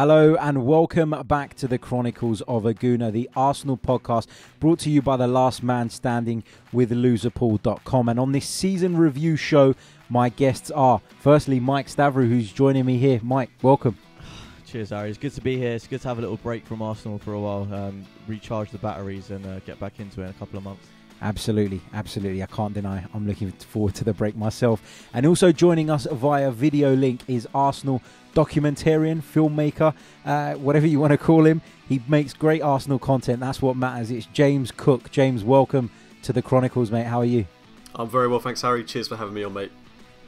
Hello and welcome back to the Chronicles of a Gooner, the Arsenal podcast brought to you by the last man standing with loserpool.com. And on this season review show, my guests are firstly Mike Stavrou, who's joining me here. Mike, welcome. Cheers, Harry. It's good to be here. It's good to have a little break from Arsenal for a while, um, recharge the batteries, and uh, get back into it in a couple of months. Absolutely, absolutely. I can't deny I'm looking forward to the break myself. And also joining us via video link is Arsenal documentarian, filmmaker, uh, whatever you want to call him. He makes great Arsenal content. That's what matters. It's James Cook. James, welcome to the Chronicles, mate. How are you? I'm very well, thanks, Harry. Cheers for having me on, mate.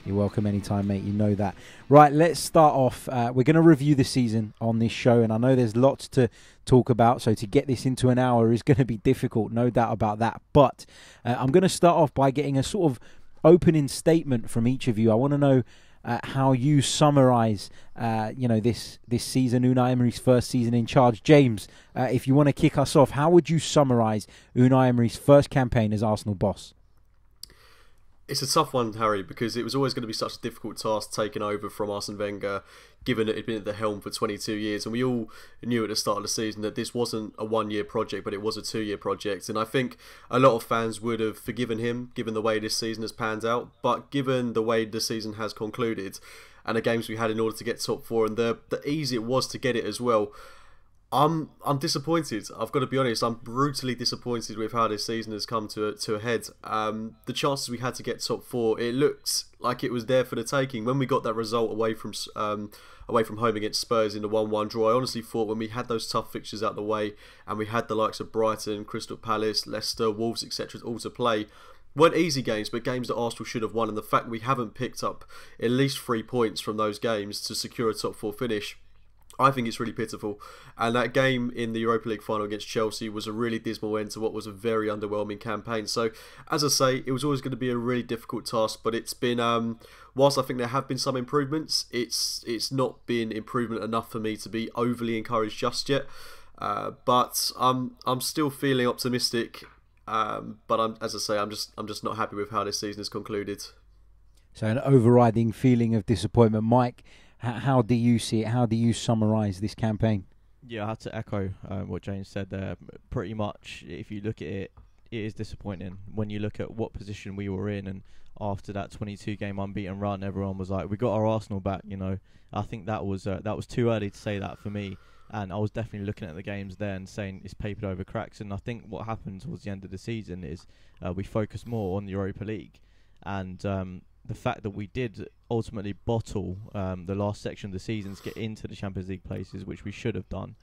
You're welcome anytime, mate. You know that. Right, let's start off. Uh, we're going to review the season on this show, and I know there's lots to talk about. So to get this into an hour is going to be difficult, no doubt about that. But uh, I'm going to start off by getting a sort of opening statement from each of you. I want to know uh, how you summarise, uh, you know, this this season, Unai Emery's first season in charge. James, uh, if you want to kick us off, how would you summarise Unai Emery's first campaign as Arsenal boss? It's a tough one, Harry, because it was always going to be such a difficult task taking over from Arsene Wenger, given that he'd been at the helm for 22 years. And we all knew at the start of the season that this wasn't a one year project, but it was a two year project. And I think a lot of fans would have forgiven him, given the way this season has panned out. But given the way the season has concluded and the games we had in order to get top four and the, the easy it was to get it as well, I'm I'm disappointed. I've got to be honest. I'm brutally disappointed with how this season has come to a, to a head. Um, the chances we had to get top four, it looked like it was there for the taking. When we got that result away from um, away from home against Spurs in the one-one draw, I honestly thought when we had those tough fixtures out the way and we had the likes of Brighton, Crystal Palace, Leicester, Wolves, etc., all to play, weren't easy games, but games that Arsenal should have won. And the fact we haven't picked up at least three points from those games to secure a top four finish I think it's really pitiful. And that game in the Europa League final against Chelsea was a really dismal end to what was a very underwhelming campaign. So, as I say, it was always going to be a really difficult task, but it's been. Um, whilst I think there have been some improvements, it's it's not been improvement enough for me to be overly encouraged just yet. Uh, but I'm I'm still feeling optimistic. Um, but I'm, as I say, I'm just I'm just not happy with how this season has concluded. So an overriding feeling of disappointment, Mike. How, how do you see it? How do you summarise this campaign? Yeah, I had to echo um, what James said there. Pretty much, if you look at it, it is disappointing when you look at what position we were in and after that 22 game unbeaten run everyone was like we got our Arsenal back you know I think that was uh, that was too early to say that for me and I was definitely looking at the games there and saying it's papered over cracks and I think what happened towards the end of the season is uh, we focused more on the Europa League and um, the fact that we did ultimately bottle um, the last section of the season to get into the Champions League places, which we should have done.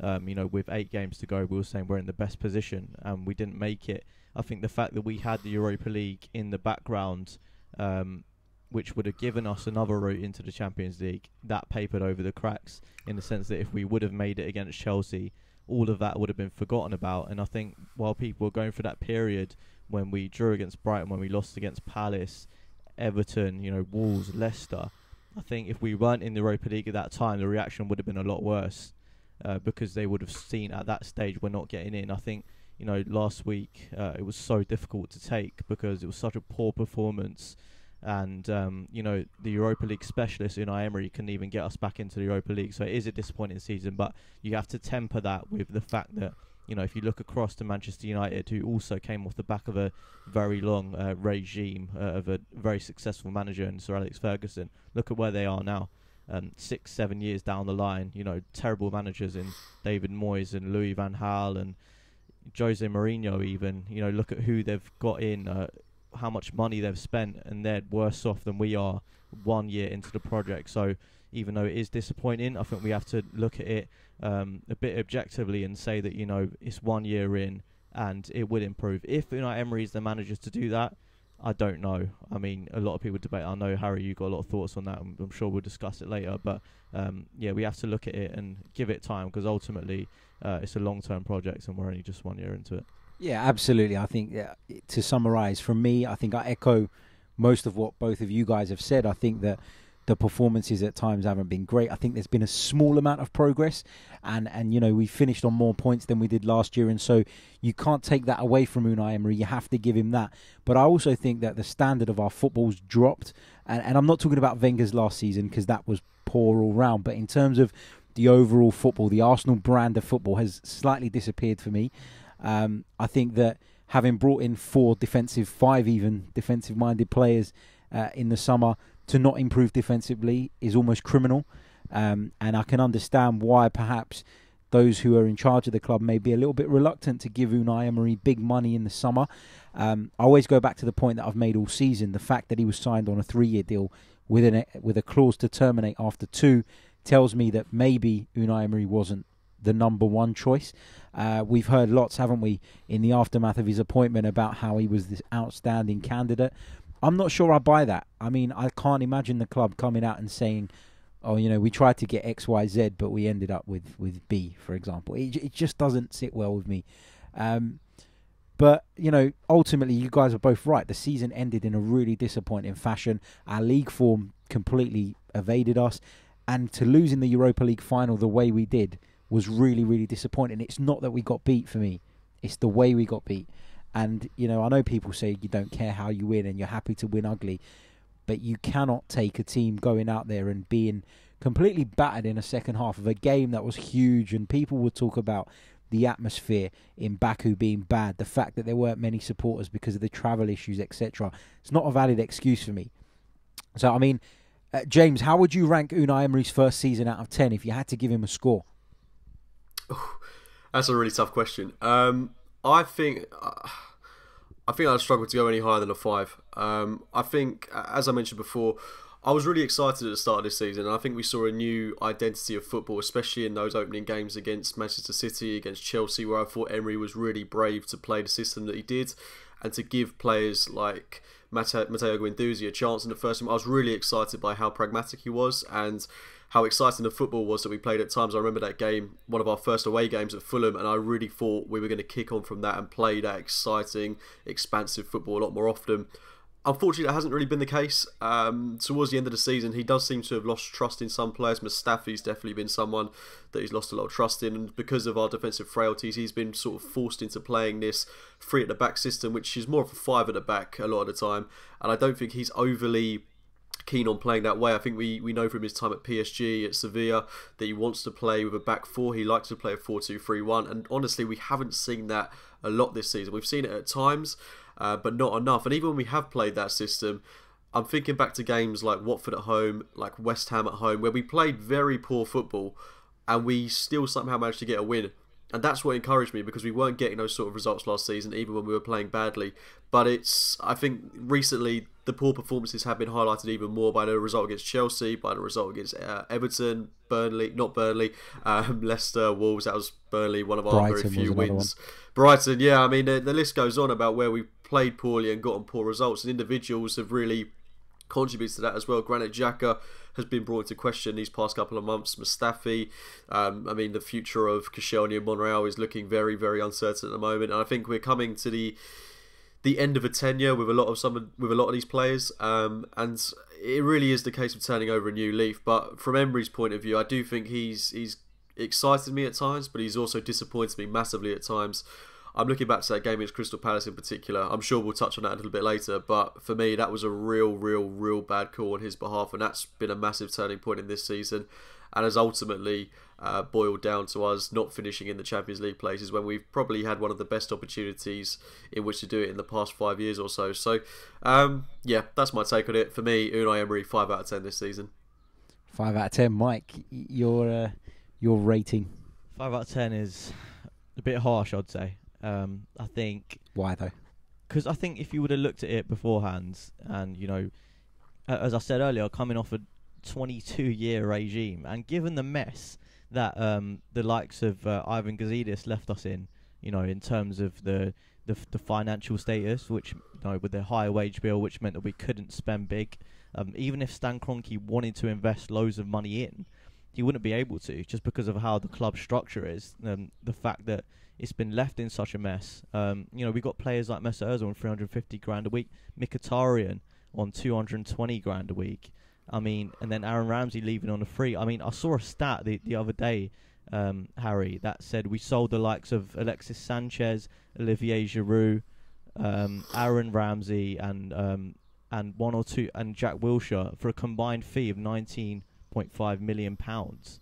Um, you know, with eight games to go, we were saying we're in the best position, and we didn't make it. I think the fact that we had the Europa League in the background, um, which would have given us another route into the Champions League, that papered over the cracks in the sense that if we would have made it against Chelsea, all of that would have been forgotten about. And I think while people were going through that period when we drew against Brighton, when we lost against Palace, Everton, you know, Wolves, Leicester. I think if we weren't in the Europa League at that time, the reaction would have been a lot worse uh, because they would have seen at that stage we're not getting in. I think you know last week uh, it was so difficult to take because it was such a poor performance, and um, you know the Europa League specialist in Emery can even get us back into the Europa League. So it is a disappointing season, but you have to temper that with the fact that you know, if you look across to Manchester United, who also came off the back of a very long uh, regime uh, of a very successful manager in Sir Alex Ferguson, look at where they are now. Um, six, seven years down the line, you know, terrible managers in David Moyes and Louis Van Gaal and Jose Mourinho. Even, you know, look at who they've got in, uh, how much money they've spent, and they're worse off than we are one year into the project. So, even though it is disappointing, I think we have to look at it um, a bit objectively and say that you know it's one year in and it would improve. If you know Emery is the manager to do that, I don't know. I mean, a lot of people debate. I know Harry, you got a lot of thoughts on that. I'm, I'm sure we'll discuss it later. But um, yeah, we have to look at it and give it time because ultimately uh, it's a long-term project and we're only just one year into it. Yeah, absolutely. I think to summarise, from me, I think I echo most of what both of you guys have said. I think that the performances at times haven't been great. I think there's been a small amount of progress, and and you know we finished on more points than we did last year, and so you can't take that away from Unai Emery. You have to give him that. But I also think that the standard of our football's dropped, and, and I'm not talking about Wenger's last season because that was poor all round, but in terms of the overall football, the Arsenal brand of football, has slightly disappeared for me. Um, I think that having brought in four defensive, five even defensive-minded players uh, in the summer to not improve defensively is almost criminal. Um, and I can understand why perhaps those who are in charge of the club may be a little bit reluctant to give Unai Emery big money in the summer. Um, I always go back to the point that I've made all season: the fact that he was signed on a three-year deal with an with a clause to terminate after two tells me that maybe Unai Emery wasn't the number one choice. Uh, we've heard lots, haven't we, in the aftermath of his appointment about how he was this outstanding candidate. I'm not sure I buy that. I mean, I can't imagine the club coming out and saying, "Oh, you know, we tried to get X, Y, Z, but we ended up with with B," for example. It it just doesn't sit well with me. Um, but you know, ultimately, you guys are both right. The season ended in a really disappointing fashion. Our league form completely evaded us, and to lose in the Europa League final the way we did was really, really disappointing. It's not that we got beat for me; it's the way we got beat. And you know, I know people say you don't care how you win and you're happy to win ugly, but you cannot take a team going out there and being completely battered in a second half of a game that was huge. And people would talk about the atmosphere in Baku being bad, the fact that there weren't many supporters because of the travel issues, etc. It's not a valid excuse for me. So, I mean, uh, James, how would you rank Unai Emery's first season out of ten if you had to give him a score? That's a really tough question. Um, I think uh, I think I'd struggle to go any higher than a five. Um, I think, as I mentioned before, I was really excited at the start of this season, and I think we saw a new identity of football, especially in those opening games against Manchester City, against Chelsea, where I thought Emery was really brave to play the system that he did, and to give players like Matteo Guendouzi a chance in the first game. I was really excited by how pragmatic he was, and how exciting the football was that we played at times. I remember that game, one of our first away games at Fulham, and I really thought we were going to kick on from that and play that exciting, expansive football a lot more often. Unfortunately, that hasn't really been the case. Um, towards the end of the season, he does seem to have lost trust in some players. Mustafi's definitely been someone that he's lost a lot of trust in, and because of our defensive frailties, he's been sort of forced into playing this three at the back system, which is more of a five at the back a lot of the time. And I don't think he's overly keen on playing that way. I think we, we know from his time at PSG, at Sevilla, that he wants to play with a back four. He likes to play a 4 2 3 1. And honestly, we haven't seen that a lot this season. We've seen it at times, uh, but not enough. And even when we have played that system, I'm thinking back to games like Watford at home, like West Ham at home, where we played very poor football and we still somehow managed to get a win and that's what encouraged me because we weren't getting those sort of results last season, even when we were playing badly. But it's, I think, recently the poor performances have been highlighted even more by the result against Chelsea, by the result against uh, Everton, Burnley, not Burnley, um, Leicester, Wolves. That was Burnley, one of our Brighton very few wins. One. Brighton, yeah. I mean, the, the list goes on about where we played poorly and gotten poor results, and individuals have really contributes to that as well. Granit Xhaka has been brought into question these past couple of months. Mustafi, um, I mean, the future of Koscielny and Monreal is looking very, very uncertain at the moment. And I think we're coming to the the end of a tenure with a lot of some with a lot of these players, um, and it really is the case of turning over a new leaf. But from Emery's point of view, I do think he's he's excited me at times, but he's also disappointed me massively at times. I'm looking back to that game against Crystal Palace in particular. I'm sure we'll touch on that a little bit later, but for me, that was a real, real, real bad call on his behalf, and that's been a massive turning point in this season, and has ultimately uh, boiled down to us not finishing in the Champions League places when we've probably had one of the best opportunities in which to do it in the past five years or so. So, um, yeah, that's my take on it. For me, Unai Emery, five out of ten this season. Five out of ten, Mike. Your uh, your rating? Five out of ten is a bit harsh, I'd say. Um, I think why though? Because I think if you would have looked at it beforehand, and you know, as I said earlier, coming off a 22-year regime, and given the mess that um, the likes of uh, Ivan Gazidis left us in, you know, in terms of the the, the financial status, which you know, with the higher wage bill, which meant that we couldn't spend big. Um, even if Stan Kroenke wanted to invest loads of money in, he wouldn't be able to, just because of how the club structure is. Um, the fact that it's been left in such a mess. Um, you know, we got players like Mesut Ozil on 350 grand a week, Mkhitaryan on 220 grand a week. I mean, and then Aaron Ramsey leaving on a free. I mean, I saw a stat the, the other day, um, Harry, that said we sold the likes of Alexis Sanchez, Olivier Giroud, um, Aaron Ramsey, and um, and one or two, and Jack Wilshere for a combined fee of 19.5 million pounds.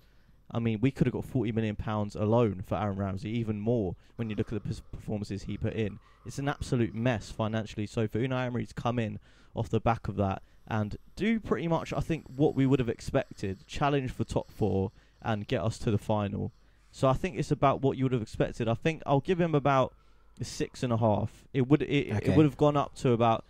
I mean, we could have got 40 million pounds alone for Aaron Ramsey, even more when you look at the performances he put in. It's an absolute mess financially. So for Unai Emery to come in off the back of that and do pretty much, I think, what we would have expected, challenge for top four and get us to the final. So I think it's about what you would have expected. I think I'll give him about a six and a half. It would it, Okay. it would have gone up to about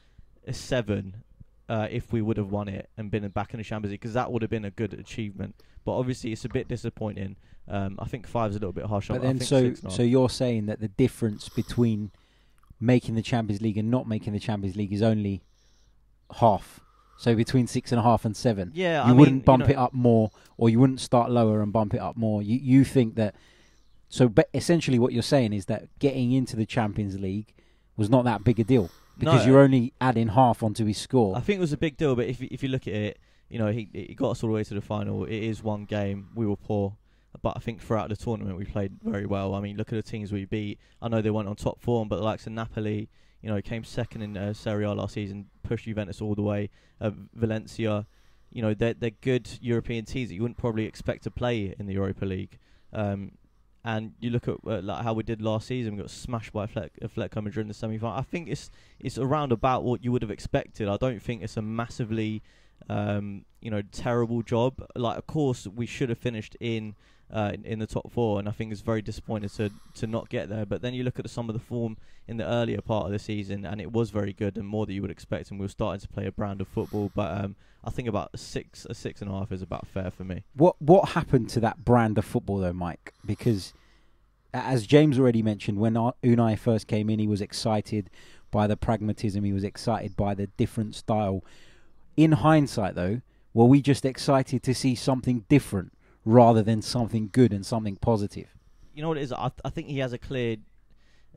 a seven uh, if we would have won it and been back in the Champions League because that would have been a good achievement. But obviously, it's a bit disappointing. Um, I think five's a little bit harsh. But then, think so six and a half. so you're saying that the difference between making the Champions League and not making the Champions League is only half. So between six and a half and seven, yeah, you I wouldn't mean, bump you know, it up more, or you wouldn't start lower and bump it up more. You you think that? So, but essentially, what you're saying is that getting into the Champions League was not that big a deal because No, you're only adding half onto his score. I think it was a big deal, but if you- if you look at it, you know, he he got us all the way to the final. It is one game. We were poor, but I think throughout the tournament we played very well. I mean, look at the teams we beat. I know they weren't on top form, but the likes of Napoli, you know, came second in uh, Serie A last season, pushed Juventus all the way. Uh, Valencia, you know, they're they're good European teams that you wouldn't probably expect to play in the Europa League. Um, and you look at uh, like how we did last season, we got smashed by Fleck, Atletico Madrid in the semi-final. I think it's it's around about what you would have expected. I don't think it's a massively, um, you know, terrible job. Like, of course, we should have finished in, uh, in the top four, and I think it's very disappointing to to not get there. But then you look at some of the form in the earlier part of the season, and it was very good and more than you would expect. And we were starting to play a brand of football. But um, I think about six a six and a half is about fair for me. What what happened to that brand of football though, Mike? Because as James already mentioned, when Unai first came in, he was excited by the pragmatism. He was excited by the different style. In hindsight, though, were we just excited to see something different rather than something good and something positive? you know what it is. I, th- I think he has a clear,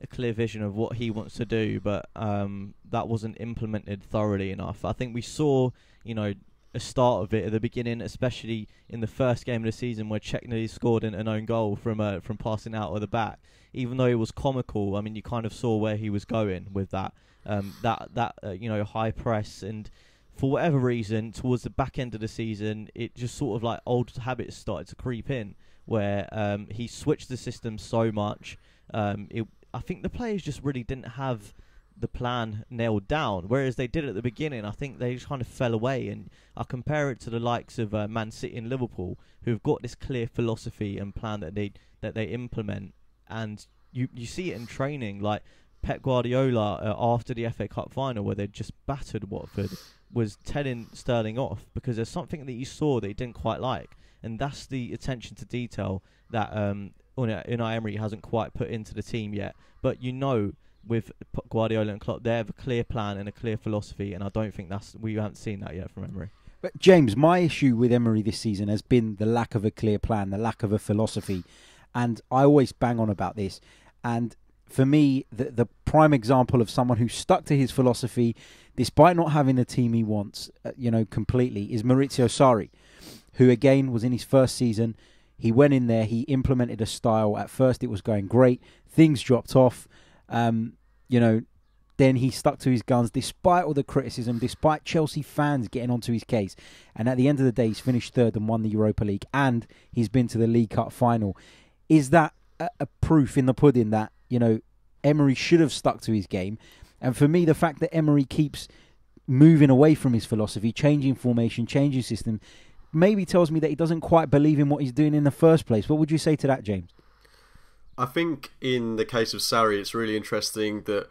a clear vision of what he wants to do, but um, that wasn't implemented thoroughly enough. I think we saw, you know, a start of it at the beginning, especially in the first game of the season where Czechny scored an, an own goal from uh, from passing out of the back. Even though it was comical, I mean, you kind of saw where he was going with that. Um, that that uh, you know high press and for whatever reason towards the back end of the season it just sort of like old habits started to creep in where um, he switched the system so much. Um, it, I think the players just really didn't have the plan nailed down, whereas they did at the beginning. I think they just kind of fell away, and I compare it to the likes of uh, Man City and Liverpool, who've got this clear philosophy and plan that they that they implement, and you you see it in training, like. Pep Guardiola uh, after the FA Cup final, where they just battered Watford, was telling Sterling off because there's something that you saw that he didn't quite like, and that's the attention to detail that um, Unai Emery hasn't quite put into the team yet. But you know, with Guardiola and Klopp, they have a clear plan and a clear philosophy, and I don't think that's we haven't seen that yet from Emery. But James, my issue with Emery this season has been the lack of a clear plan, the lack of a philosophy, and I always bang on about this. And for me, the the prime example of someone who stuck to his philosophy, despite not having the team he wants, uh, you know, completely, is Maurizio Sarri, who again was in his first season. He went in there, he implemented a style. At first, it was going great. Things dropped off. Um, you know, then he stuck to his guns despite all the criticism, despite Chelsea fans getting onto his case. And at the end of the day, he's finished third and won the Europa League, and he's been to the League Cup final. Is that a, a proof in the pudding that you know Emery should have stuck to his game? And for me, the fact that Emery keeps moving away from his philosophy, changing formation, changing system, maybe tells me that he doesn't quite believe in what he's doing in the first place. What would you say to that, James? I think in the case of Sarri, it's really interesting that.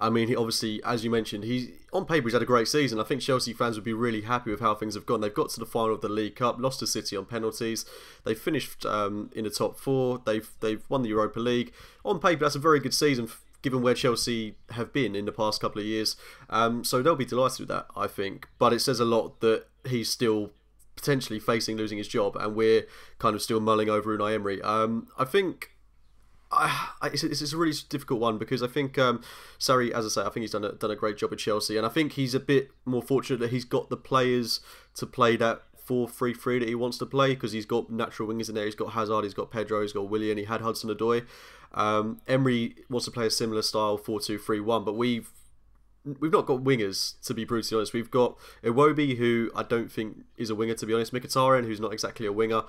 I mean, he obviously, as you mentioned, he's on paper he's had a great season. I think Chelsea fans would be really happy with how things have gone. They've got to the final of the League Cup, lost to City on penalties. They finished um, in the top four. They've they've won the Europa League. On paper, that's a very good season given where Chelsea have been in the past couple of years. Um, so they'll be delighted with that, I think. But it says a lot that he's still potentially facing losing his job, and we're kind of still mulling over Unai Emery. Um, I think I, it's, it's a really difficult one because I think um, Sarri, as I say, I think he's done a, done a great job at Chelsea, and I think he's a bit more fortunate that he's got the players to play that 4-3-3 that he wants to play because he's got natural wingers in there. He's got Hazard, he's got Pedro, he's got Willian, he had Hudson Odoi. Um, Emery wants to play a similar style 4-2-3-1, but we've we've not got wingers to be brutally honest. We've got Iwobi, who I don't think is a winger to be honest. Mkhitaryan, who's not exactly a winger,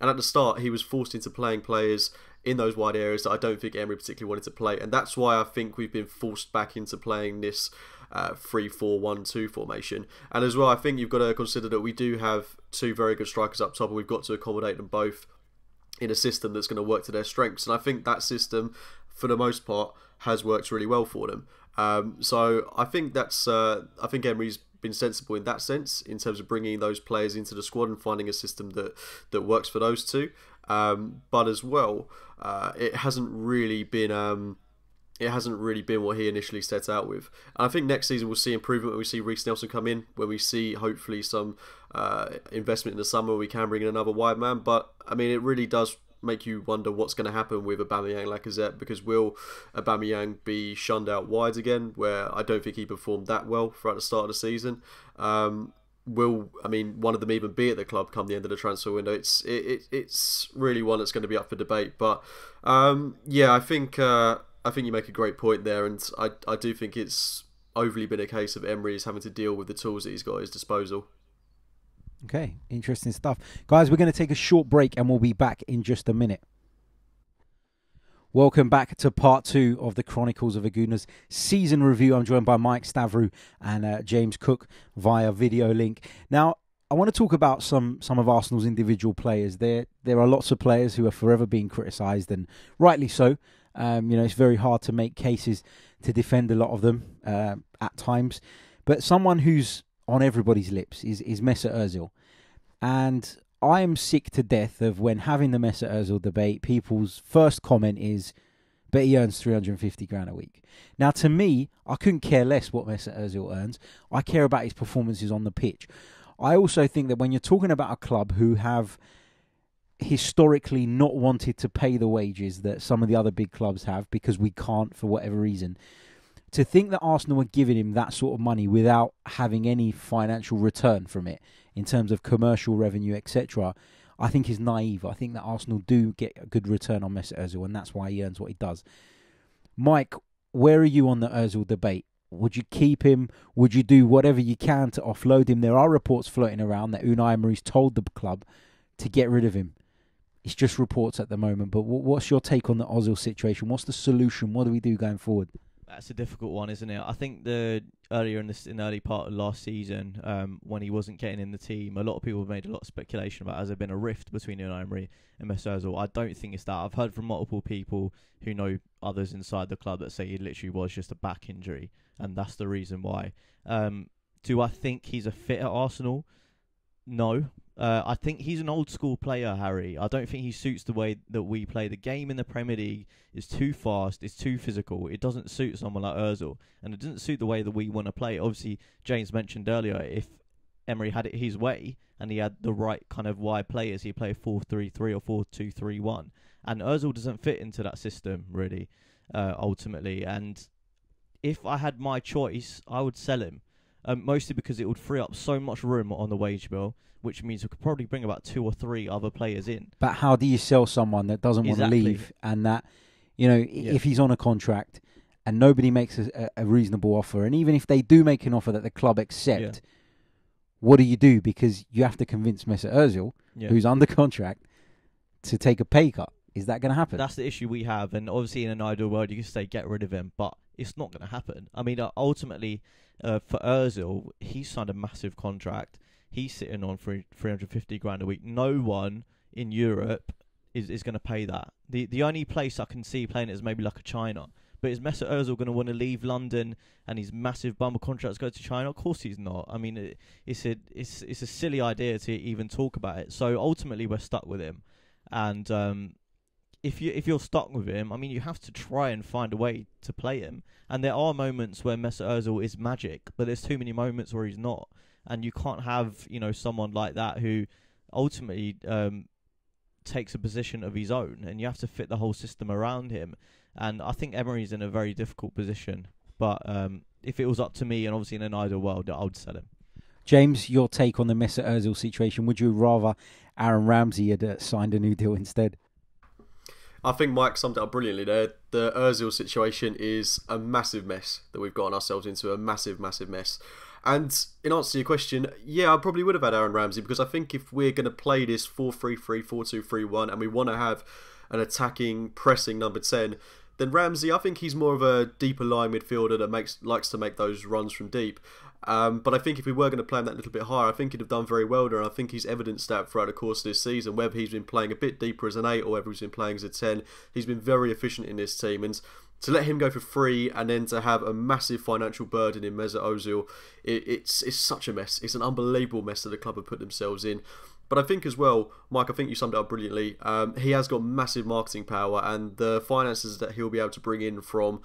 and at the start he was forced into playing players in those wide areas that I don't think Emery particularly wanted to play, and that's why I think we've been forced back into playing this uh, 3 4 1 2 formation. And as well, I think you've got to consider that we do have two very good strikers up top, and we've got to accommodate them both in a system that's going to work to their strengths. And I think that system, for the most part, has worked really well for them. Um, so I think that's uh, I think Emery's been sensible in that sense in terms of bringing those players into the squad and finding a system that that works for those two. Um, but as well, uh, it hasn't really been. Um, it hasn't really been what he initially set out with. And I think next season we'll see improvement when we see Reiss Nelson come in, when we see hopefully some uh, investment in the summer. We can bring in another wide man, but I mean it really does make you wonder what's going to happen with Aubameyang Lacazette because will Aubameyang be shunned out wide again where I don't think he performed that well throughout the start of the season um, will I mean one of them even be at the club come the end of the transfer window it's it, it it's really one that's going to be up for debate but um, yeah I think uh, I think you make a great point there and I, I do think it's overly been a case of Emery's having to deal with the tools that he's got at his disposal Okay, interesting stuff. Guys, we're going to take a short break and we'll be back in just a minute. Welcome back to part two of the Chronicles of a Gooner's season review. I'm joined by Mike Stavrou and uh, James Cook via video link. Now, I want to talk about some some of Arsenal's individual players. There there are lots of players who are forever being criticised, and rightly so. Um, you know, it's very hard to make cases to defend a lot of them uh, at times. But someone who's on everybody's lips is, is Mesut Ozil. And I am sick to death of when having the Mesut Ozil debate, people's first comment is, but he earns 350 grand a week. Now, to me, I couldn't care less what Mesut Ozil earns. I care about his performances on the pitch. I also think that when you're talking about a club who have historically not wanted to pay the wages that some of the other big clubs have because we can't for whatever reason, to think that Arsenal were giving him that sort of money without having any financial return from it in terms of commercial revenue, etc., I think is naive. I think that Arsenal do get a good return on Mesut Ozil, and that's why he earns what he does. Mike, where are you on the Ozil debate? Would you keep him? Would you do whatever you can to offload him? There are reports floating around that Unai Emery's told the club to get rid of him. It's just reports at the moment, but what's your take on the Ozil situation? What's the solution? What do we do going forward? That's a difficult one, isn't it? I think the earlier in this in the early part of last season, um, when he wasn't getting in the team, a lot of people made a lot of speculation about has there been a rift between Unai Emery and Mesut Ozil. I don't think it's that. I've heard from multiple people who know others inside the club that say it literally was just a back injury, and that's the reason why. Um, do I think he's a fit at Arsenal? No, uh, I think he's an old school player, Harry. I don't think he suits the way that we play. The game in the Premier League is too fast, it's too physical. It doesn't suit someone like Ozil, and it doesn't suit the way that we want to play. Obviously, James mentioned earlier if Emery had it his way and he had the right kind of wide players, he'd play 4 3 3 or 4 2 3 1. And Ozil doesn't fit into that system, really, uh, ultimately. And if I had my choice, I would sell him. Um, mostly because it would free up so much room on the wage bill which means we could probably bring about two or three other players in. But how do you sell someone that doesn't exactly. want to leave and that, you know, yeah. if he's on a contract and nobody makes a, a, reasonable offer, and even if they do make an offer that the club accept, yeah. what do you do? Because you have to convince Mesut Ozil, yeah. who's under contract, to take a pay cut. Is that going to happen? That's the issue we have, and obviously in an ideal world you could say get rid of him, but it's not going to happen. I mean, uh, ultimately, uh, for Ozil, he signed a massive contract he's sitting on three, 350 grand a week. No one in Europe is, is going to pay that. The the only place I can see playing it is maybe like a China. But is Mesut Ozil going to want to leave London and his massive bumper contracts go to China? Of course he's not. I mean, it, it's a it's it's a silly idea to even talk about it. So ultimately, we're stuck with him, and um, if you if you're stuck with him, I mean, you have to try and find a way to play him. And there are moments where Mesut Ozil is magic, but there's too many moments where he's not and you can't have you know someone like that who ultimately um, takes a position of his own, and you have to fit the whole system around him. And I think Emery's in a very difficult position. But um, if it was up to me, and obviously in an ideal world, I would sell him. James, your take on the Mesut Ozil situation? Would you rather Aaron Ramsey had uh, signed a new deal instead? I think Mike summed it up brilliantly there. The Ozil situation is a massive mess that we've gotten ourselves into, a massive, massive mess. And in answer to your question, yeah, I probably would have had Aaron Ramsey because I think if we're going to play this 4 3 3, 4 2 3 1, and we want to have an attacking, pressing number 10, then Ramsey, I think he's more of a deeper line midfielder that makes likes to make those runs from deep. Um, but I think if we were going to play him that little bit higher, I think he'd have done very well there. And I think he's evidenced that throughout the course of this season. Whether he's been playing a bit deeper as an 8 or whether he's been playing as a 10, he's been very efficient in this team. And to let him go for free and then to have a massive financial burden in Mesut Ozil, it, it's it's such a mess. It's an unbelievable mess that the club have put themselves in. But I think as well, Mike, I think you summed it up brilliantly. Um, he has got massive marketing power, and the finances that he'll be able to bring in from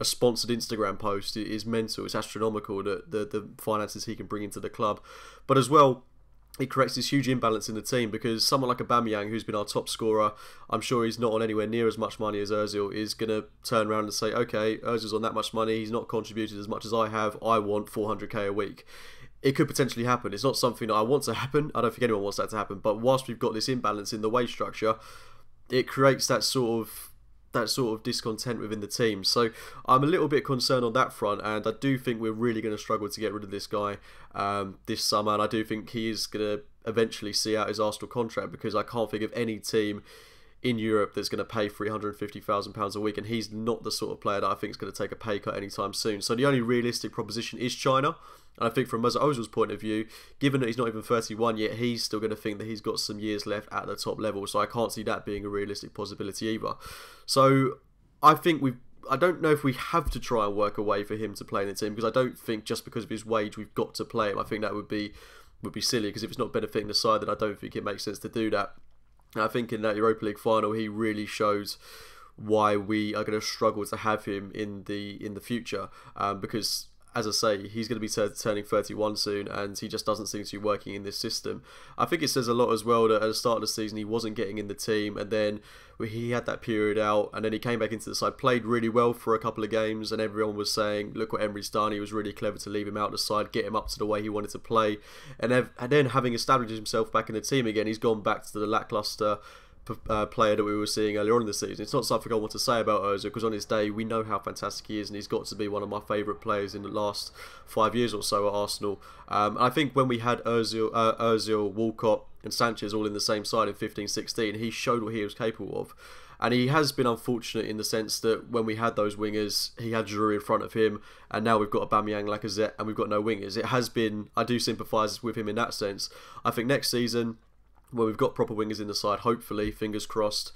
a sponsored Instagram post is mental. It's astronomical that the, the finances he can bring into the club. But as well, it creates this huge imbalance in the team because someone like a Aubameyang, who's been our top scorer, I'm sure he's not on anywhere near as much money as Ozil, is going to turn around and say, okay, Ozil's on that much money, he's not contributed as much as I have, I want 400k a week. It could potentially happen. It's not something that I want to happen. I don't think anyone wants that to happen. But whilst we've got this imbalance in the wage structure, it creates that sort of that sort of discontent within the team. So I'm a little bit concerned on that front, and I do think we're really going to struggle to get rid of this guy um, this summer. And I do think he is going to eventually see out his Arsenal contract because I can't think of any team in Europe that's going to pay £350,000 a week, and he's not the sort of player that I think is going to take a pay cut anytime soon. So the only realistic proposition is China. And I think from Mesut Ozil's point of view, given that he's not even 31 yet, he's still going to think that he's got some years left at the top level. So I can't see that being a realistic possibility either. So I think we've I don't know if we have to try and work a way for him to play in the team because I don't think just because of his wage we've got to play him. I think that would be would be silly because if it's not benefiting the side, then I don't think it makes sense to do that. I think in that Europa League final, he really shows why we are going to struggle to have him in the in the future um, because as I say, he's going to be t- turning 31 soon, and he just doesn't seem to be working in this system. I think it says a lot as well that at the start of the season he wasn't getting in the team, and then he had that period out, and then he came back into the side, played really well for a couple of games, and everyone was saying, "Look what Emery's done. He was really clever to leave him out the side, get him up to the way he wanted to play," and, and then having established himself back in the team again, he's gone back to the lackluster uh, player that we were seeing earlier on in the season. It's not something I want to say about Ozil because on his day we know how fantastic he is and he's got to be one of my favourite players in the last five years or so at Arsenal. Um, I think when we had Ozil, uh, Ozil, Walcott and Sanchez all in the same side in 15-16, he showed what he was capable of. And he has been unfortunate in the sense that when we had those wingers, he had Giroud in front of him, and now we've got Aubameyang, Lacazette, and we've got no wingers. It has been, I do sympathise with him in that sense. I think next season where we've got proper wingers in the side, hopefully, fingers crossed,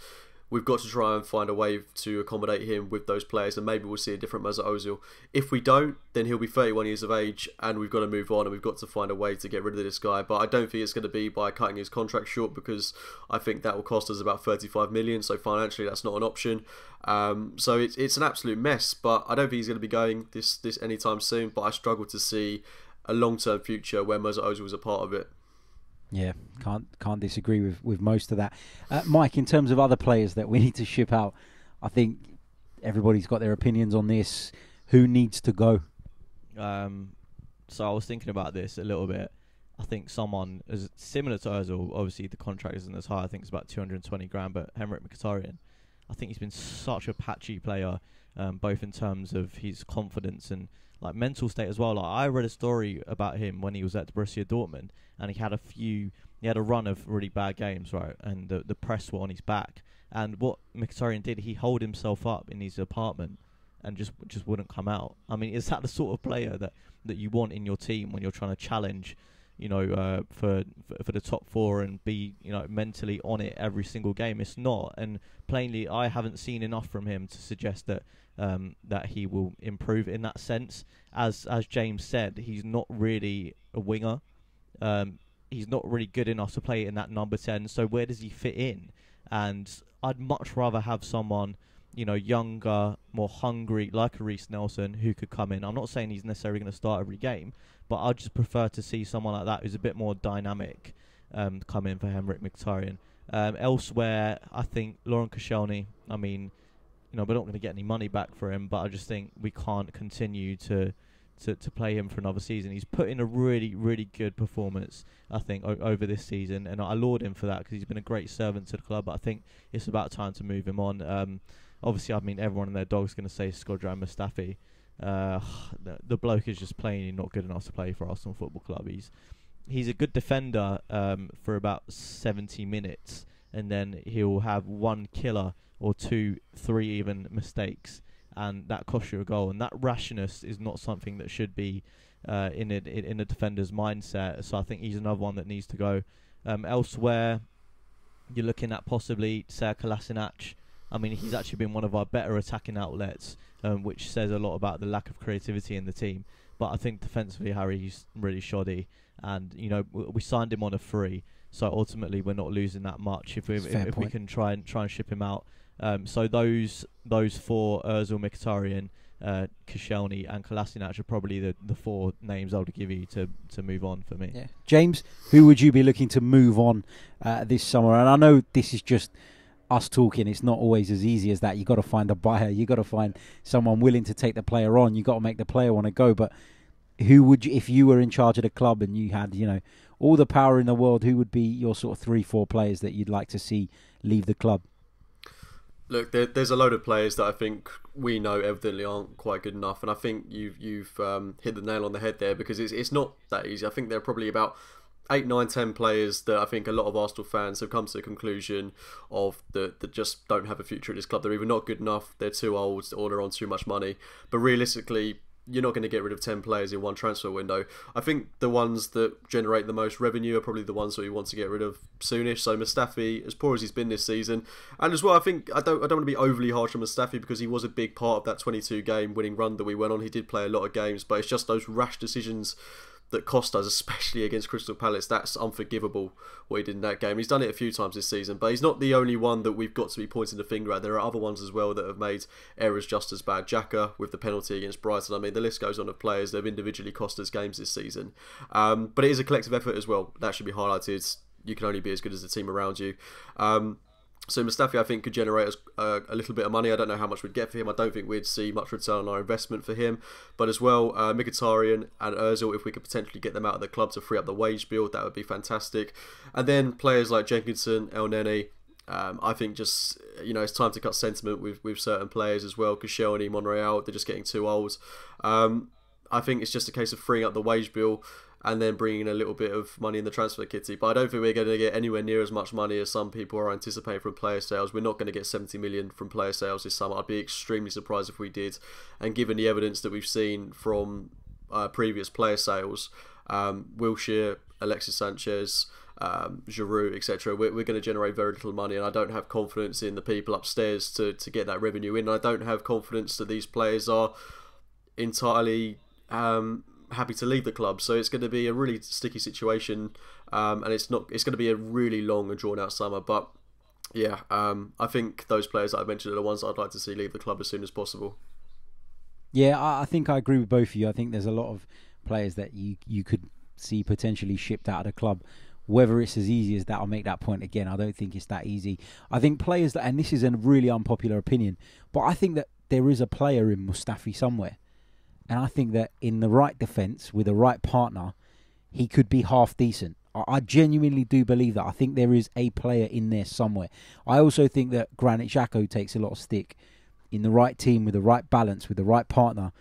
we've got to try and find a way to accommodate him with those players, and maybe we'll see a different Mesut Ozil. If we don't, then he'll be 31 years of age, and we've got to move on, and we've got to find a way to get rid of this guy. But I don't think it's going to be by cutting his contract short, because I think that will cost us about 35 million. So financially, that's not an option. Um, so it's it's an absolute mess. But I don't think he's going to be going this this anytime soon. But I struggle to see a long term future where Mesut Ozil was a part of it. Yeah, can't can't disagree with, with most of that. Uh, Mike, in terms of other players that we need to ship out, I think everybody's got their opinions on this. Who needs to go? Um, so I was thinking about this a little bit. I think someone as similar to Ozil, obviously the contract isn't as high. I think it's about 220 grand, but Henrik Mkhitaryan, I think he's been such a patchy player, um, both in terms of his confidence and like mental state as well. Like I read a story about him when he was at Borussia Dortmund, and he had a few, he had a run of really bad games, right? And the the press were on his back. And what Mkhitaryan did, he holed himself up in his apartment and just just wouldn't come out. I mean, is that the sort of player that that you want in your team when you're trying to challenge? You know, uh, for, for for the top four and be you know mentally on it every single game. It's not, and plainly, I haven't seen enough from him to suggest that um, that he will improve in that sense. As as James said, he's not really a winger. Um, he's not really good enough to play in that number ten. So where does he fit in? And I'd much rather have someone, you know, younger, more hungry, like a Reiss Nelson, who could come in. I'm not saying he's necessarily going to start every game, but I'd just prefer to see someone like that who's a bit more dynamic um, come in for Henrik Mkhitaryan. Um, elsewhere, I think Laurent Koscielny. I mean, you know, we're not going to get any money back for him, but I just think we can't continue to to, to play him for another season. He's put in a really, really good performance, I think, o- over this season, and I laud him for that because he's been a great servant to the club. But I think it's about time to move him on. Um, obviously, I mean, everyone and their dog's going to say Shkodran Mustafi. Uh, the, the bloke is just plainly not good enough to play for Arsenal Football Club. He's he's a good defender um, for about 70 minutes, and then he'll have one killer or two, three even mistakes, and that costs you a goal. And that rashness is not something that should be uh, in a in a defender's mindset. So I think he's another one that needs to go. Um, elsewhere, you're looking at possibly Kolasinac. I mean, he's actually been one of our better attacking outlets, um, which says a lot about the lack of creativity in the team. But I think defensively, Harry, he's really shoddy and you know we signed him on a free, so ultimately we're not losing that much if we if, if, we can try and try and ship him out. Um, so those those four Özil, Mkhitaryan, uh, Koscielny, and Kolasinac are probably the, the four names I would give you to to move on for me. Yeah, James, who would you be looking to move on uh, this summer? And I know this is just us talking. It's not always as easy as that. You've got to find a buyer. You got to find someone willing to take the player on. You've got to make the player want to go, but who would you, if you were in charge of the club and you had, you know, all the power in the world, who would be your sort of three, four players that you'd like to see leave the club? Look, there, there's a load of players that I think we know evidently aren't quite good enough, and I think you've you've um, hit the nail on the head there because it's it's not that easy. I think there are probably about eight, nine, ten players that I think a lot of Arsenal fans have come to the conclusion of that that just don't have a future at this club. They're either not good enough, they're too old, or they're on too much money. But realistically, you're not going to get rid of 10 players in one transfer window. I think the ones that generate the most revenue are probably the ones that we want to get rid of soonish. So Mustafi, as poor as he's been this season, and as well, I think I don't I don't want to be overly harsh on Mustafi because he was a big part of that 22 game winning run that we went on. He did play a lot of games, but it's just those rash decisions that cost us, especially against Crystal Palace. That's unforgivable what he did in that game. He's done it a few times this season, but he's not the only one that we've got to be pointing the finger at. There are other ones as well that have made errors just as bad. Xhaka with the penalty against Brighton. I mean, the list goes on of players that have individually cost us games this season. Um, but it is a collective effort as well. That should be highlighted. You can only be as good as the team around you. Um, so Mustafi, I think, could generate us a, a, little bit of money. I don't know how much we'd get for him. I don't think we'd see much return on our investment for him. But as well, uh, Mkhitaryan and Özil, if we could potentially get them out of the club to free up the wage bill, that would be fantastic. And then players like Jenkinson, Elneny, um, I think just you know it's time to cut sentiment with, with certain players as well. Koscielny, Monreal, they're just getting too old. Um, I think it's just a case of freeing up the wage bill and then bringing in a little bit of money in the transfer kitty. But I don't think we're going to get anywhere near as much money as some people are anticipating from player sales. We're not going to get 70 million from player sales this summer. I'd be extremely surprised if we did. And given the evidence that we've seen from uh, previous player sales, um, Wilshere, Alexis Sanchez, um, Giroud, etc., we're, we're going to generate very little money, and I don't have confidence in the people upstairs to, to get that revenue in. I don't have confidence that these players are entirely um, happy to leave the club. So it's going to be a really sticky situation, um, and it's not. It's going to be a really long and drawn out summer. But yeah, um, I think those players that I mentioned are the ones I'd like to see leave the club as soon as possible. Yeah, I, I think I agree with both of you. I think there's a lot of players that you you could see potentially shipped out of the club. Whether it's as easy as that, I'll make that point again. I don't think it's that easy. I think players that, and this is a really unpopular opinion, but I think that there is a player in Mustafi somewhere and I think that in the right defence with the right partner, he could be half decent. I genuinely do believe that. I think there is a player in there somewhere. I also think that Granit Xhaka takes a lot of stick. In the right team, with the right balance, with the right partner,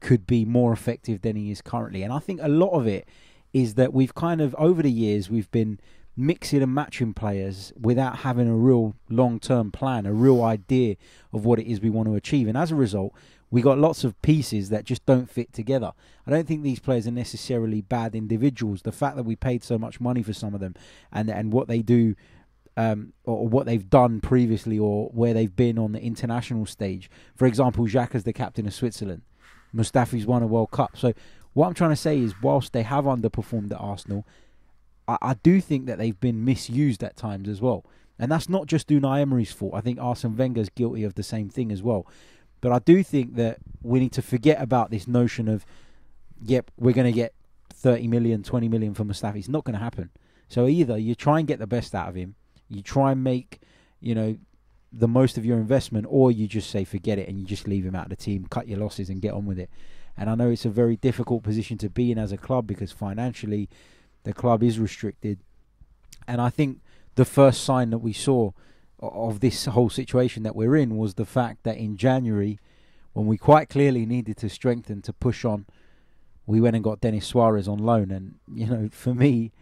could be more effective than he is currently. And I think a lot of it is that we've kind of, over the years, we've been mixing and matching players without having a real long term plan, a real idea of what it is we want to achieve. And as a result, we got lots of pieces that just don't fit together. I don't think these players are necessarily bad individuals. The fact that we paid so much money for some of them and and what they do um, or what they've done previously or where they've been on the international stage. For example, Xhaka is the captain of Switzerland. Mustafi's won a World Cup. So what I'm trying to say is whilst they have underperformed at Arsenal, I, I do think that they've been misused at times as well. And that's not just Unai Emery's fault. I think Arsene Wenger's guilty of the same thing as well. But I do think that we need to forget about this notion of, yep, we're going to get 30 million, 20 million for Mustafi. It's not going to happen. So either you try and get the best out of him, you try and make, you know, the most of your investment, or you just say forget it and you just leave him out of the team, cut your losses, and get on with it. And I know it's a very difficult position to be in as a club because financially the club is restricted. And I think the first sign that we saw of this whole situation that we're in was the fact that in January, when we quite clearly needed to strengthen to push on, we went and got Denis Suarez on loan. And, you know, for me,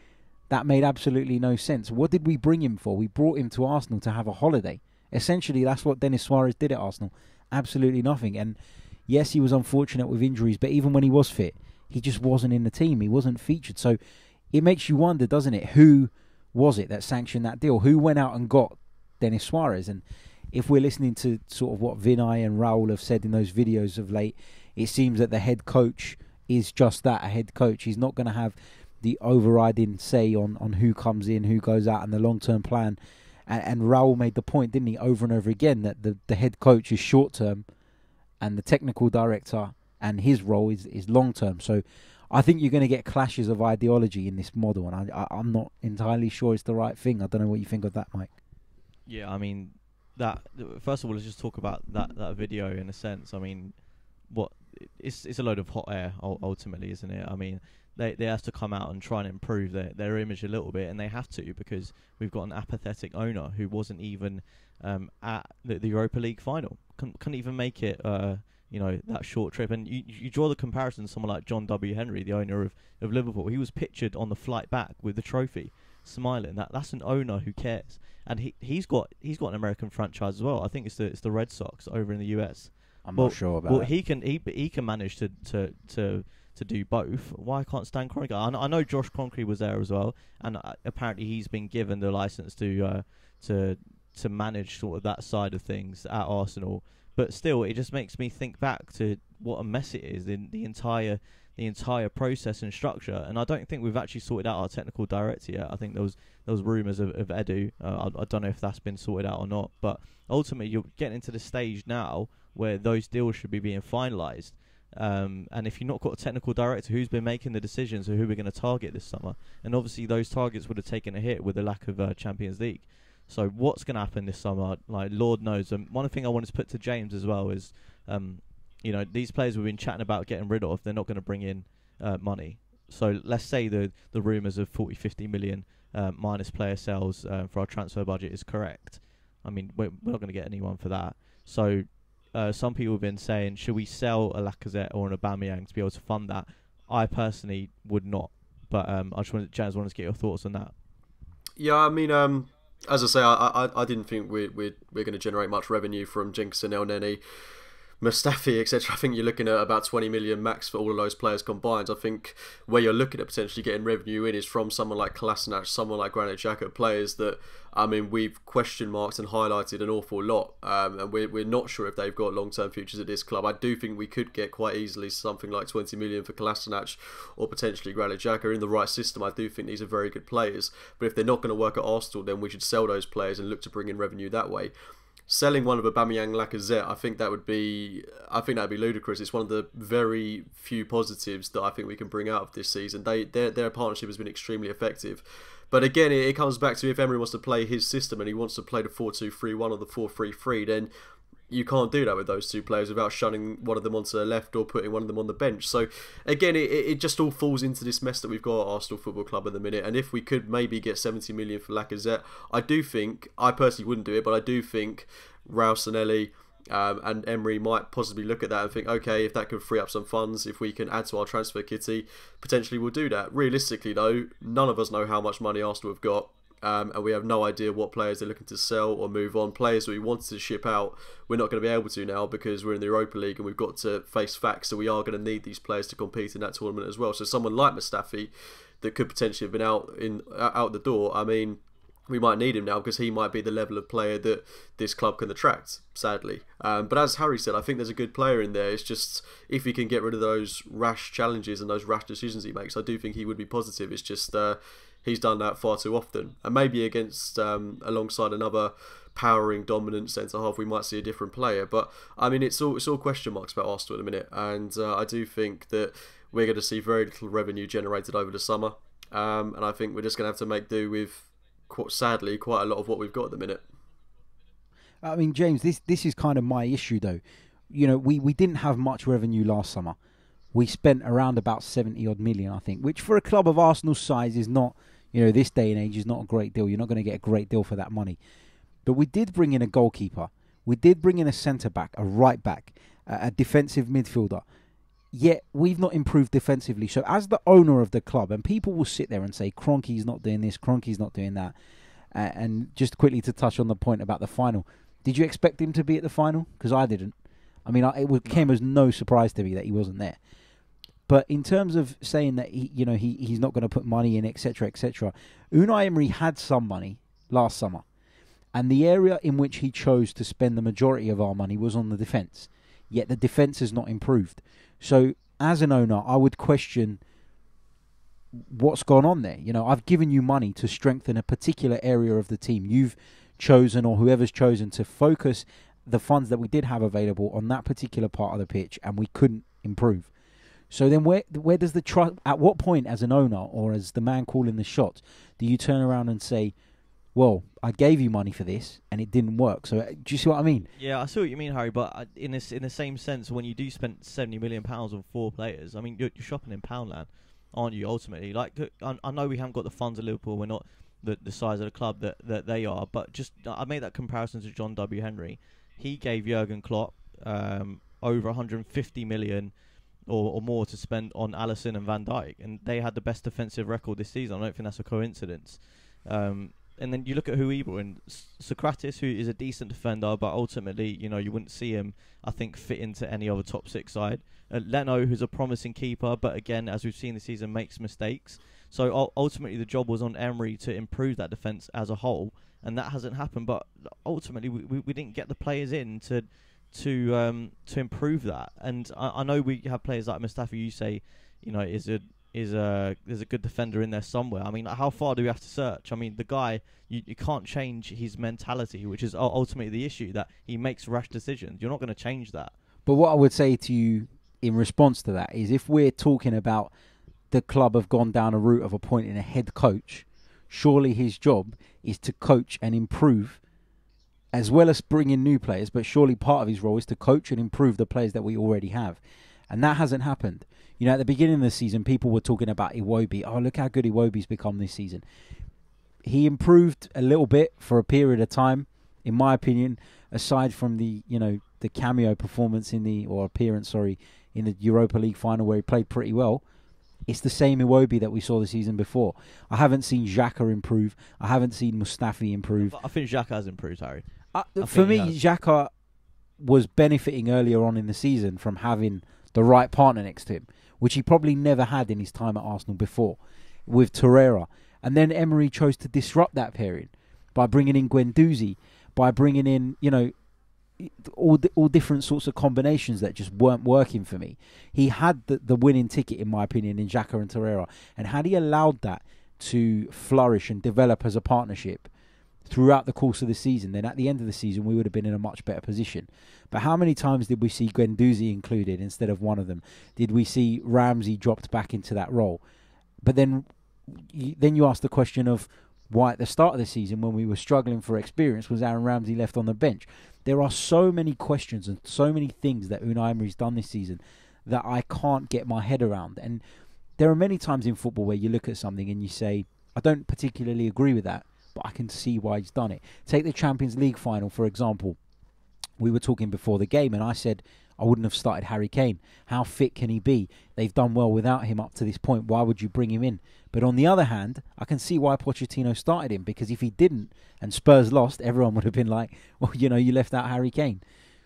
that made absolutely no sense. What did we bring him for? We brought him to Arsenal to have a holiday. Essentially, that's what Denis Suarez did at Arsenal. Absolutely nothing. And yes, he was unfortunate with injuries, but even when he was fit, he just wasn't in the team. He wasn't featured. So it makes you wonder, doesn't it? Who was it that sanctioned that deal? Who went out and got Denis Suarez? And if we're listening to sort of what Vinai and Raul have said in those videos of late, it seems that the head coach is just that a head coach. He's not going to have the overriding say on, on who comes in, who goes out, and the long term plan. And, and Raul made the point, didn't he, over and over again, that the, the head coach is short term and the technical director and his role is, is long term. So I think you're going to get clashes of ideology in this model, and I, I, I'm not entirely sure it's the right thing. I don't know what you think of that, Mike. Yeah, I mean, that first of all, let's just talk about that that video in a sense. I mean, what it's it's a load of hot air ultimately, isn't it? I mean, they they have to come out and try and improve their their image a little bit, and they have to because we've got an apathetic owner who wasn't even um, at the, the, Europa League final, couldn't, couldn't even make it. Uh, you know that short trip, and you you draw the comparison to someone like John W. Henry, the owner of, of Liverpool. He was pictured on the flight back with the trophy, smiling. That that's an owner who cares, and he he's got he's got an American franchise as well. I think it's the it's the Red Sox over in the US. I'm well, not sure about. Well, that. he can he he can manage to to to to do both. Why can't Stan Kroenke? I, I know Josh Kroenke was there as well, and uh, apparently he's been given the license to uh, to to manage sort of that side of things at Arsenal. But still, it just makes me think back to what a mess it is in the entire the entire process and structure. And I don't think we've actually sorted out our technical director yet. I think there was there was rumours of, of Edu. Uh, I, I don't know if that's been sorted out or not. But ultimately, you're getting into the stage now where those deals should be being finalised. Um, and if you've not got a technical director who's been making the decisions of who we're going to target this summer, and obviously those targets would have taken a hit with the lack of uh, Champions League. So what's going to happen this summer? Like Lord knows. And one thing I wanted to put to James as well is, um, you know, these players we've been chatting about getting rid of, they're not going to bring in uh, money. So let's say the the rumours of 40, 50 million uh, minus player sales uh, for our transfer budget is correct. I mean, we're, we're not going to get anyone for that. So uh, some people have been saying, should we sell a Lacazette or an Aubameyang to be able to fund that? I personally would not, but um, I just wanted, wanted to get your thoughts on that. Yeah, I mean, um, as I say, I, I, I didn't think we, we, we're going to generate much revenue from Jenkinson, Elneny. Mustafi, etc. I think you're looking at about 20 million max for all of those players combined. I think where you're looking at potentially getting revenue in is from someone like Kolasinac, someone like Granit Xhaka, players that, I mean, we've question marks and highlighted an awful lot, um, and we're, we're not sure if they've got long term futures at this club. I do think we could get quite easily something like 20 million for Kolasinac or potentially Granit Xhaka in the right system. I do think these are very good players, but if they're not going to work at Arsenal, then we should sell those players and look to bring in revenue that way selling one of Aubameyang Lacazette, I think that would be, I think that'd be ludicrous. It's one of the very few positives that I think we can bring out of this season. They their their partnership has been extremely effective. But again, it, comes back to if Emery wants to play his system and he wants to play the 4-2-3-1 or the 4-3-3, then you can't do that with those two players without shunning one of them onto the left or putting one of them on the bench. So again, it, it just all falls into this mess that we've got at Arsenal Football Club at the minute. And if we could maybe get 70 million for Lacazette, I do think I personally wouldn't do it, but I do think Raul Sanllehi um, and Emery might possibly look at that and think, okay, if that could free up some funds, if we can add to our transfer kitty, potentially we'll do that. Realistically, though, none of us know how much money Arsenal have got. Um, and we have no idea what players they're looking to sell or move on. Players that we wanted to ship out, we're not going to be able to now because we're in the Europa League and we've got to face facts. So we are going to need these players to compete in that tournament as well. So someone like Mustafi, that could potentially have been out in out the door. I mean, we might need him now because he might be the level of player that this club can attract. Sadly, um, but as Harry said, I think there's a good player in there. It's just if he can get rid of those rash challenges and those rash decisions he makes, I do think he would be positive. It's just. Uh, he's done that far too often. And maybe against um, alongside another powering dominant centre half, we might see a different player. But I mean, it's all it's all question marks about Arsenal at the minute, and uh, I do think that we're going to see very little revenue generated over the summer. Um, and I think we're just going to have to make do with, quite, sadly, quite a lot of what we've got at the minute. I mean, James, this this is kind of my issue though. You know, we, we didn't have much revenue last summer we spent around about 70 odd million, I think, which for a club of Arsenal's size is not, you know, this day and age is not a great deal. You're not going to get a great deal for that money. But we did bring in a goalkeeper. We did bring in a centre back, a right back, a defensive midfielder. Yet we've not improved defensively. So as the owner of the club, and people will sit there and say Kroenke's not doing this, Kroenke's not doing that. Uh, and just quickly to touch on the point about the final, did you expect him to be at the final? Because I didn't. I mean, I, it came as no surprise to me that he wasn't there. But in terms of saying that he, you know, he, he's not going to put money in, etc., etc., Unai Emery had some money last summer, and the area in which he chose to spend the majority of our money was on the defence. Yet the defence has not improved. So, as an owner, I would question what's gone on there. You know, I've given you money to strengthen a particular area of the team. You've chosen, or whoever's chosen, to focus the funds that we did have available on that particular part of the pitch, and we couldn't improve. So then, where where does the trust? At what point, as an owner or as the man calling the shot, do you turn around and say, "Well, I gave you money for this and it didn't work"? So, uh, do you see what I mean? Yeah, I see what you mean, Harry. But in this, in the same sense, when you do spend seventy million pounds on four players, I mean, you're, you're shopping in Poundland, aren't you? Ultimately, like I, I know we haven't got the funds of Liverpool. We're not the the size of the club that that they are. But just I made that comparison to John W. Henry. He gave Jurgen Klopp um, over 150 million or, or more to spend on Alisson and Van Dijk, and they had the best defensive record this season. I don't think that's a coincidence. Um, and then you look at brought in, Sokratis, who is a decent defender, but ultimately, you know, you wouldn't see him, I think, fit into any other top six side. Uh, Leno, who's a promising keeper, but again, as we've seen this season, makes mistakes. So ultimately, the job was on Emery to improve that defence as a whole, and that hasn't happened. But ultimately, we, we, we didn't get the players in to to um, to improve that. And I, I, know we have players like Mustafi. You say, you know, is a is a there's a good defender in there somewhere. I mean, how far do we have to search? I mean, the guy you, you can't change his mentality, which is ultimately the issue that he makes rash decisions. You're not going to change that. But what I would say to you in response to that is, if we're talking about the club have gone down a route of appointing a head coach, surely his job is to coach and improve as well as bringing new players, but surely part of his role is to coach and improve the players that we already have. And that hasn't happened. You know, at the beginning of the season, people were talking about Iwobi. Oh, look how good Iwobi's become this season. He improved a little bit for a period of time, in my opinion, aside from the, you know, the cameo performance in the, or appearance, sorry, in the Europa League final where he played pretty well. It's the same Iwobi that we saw the season before. I haven't seen Xhaka improve. I haven't seen Mustafi improve. I think Xhaka has improved, Harry. Uh, for me, Xhaka was benefiting earlier on in the season from having the right partner next to him, which he probably never had in his time at Arsenal before, with Torreira. And then Emery chose to disrupt that period by bringing in Guendouzi, by bringing in, you know, all all different sorts of combinations that just weren't working for me. He had the, the winning ticket, in my opinion, in Xhaka and Torreira. And had he allowed that to flourish and develop as a partnership, throughout the course of the season, then at the end of the season we would have been in a much better position. But how many times did we see Guendouzi included instead of one of them? Did we see Ramsey dropped back into that role? But then, then you ask the question of why at the start of the season, when we were struggling for experience, was Aaron Ramsey left on the bench? There are so many questions and so many things that Unai Emery's done this season that I can't get my head around. And there are many times in football where you look at something and you say, I don't particularly agree with that but I can see why he's done it. Take the Champions League final, for example. We were talking before the game, and I said I wouldn't have started Harry Kane. How fit can he be? They've done well without him up to this point. Why would you bring him in? But on the other hand, I can see why Pochettino started him because if he didn't and Spurs lost, everyone would have been like, well, you know, you left out Harry Kane.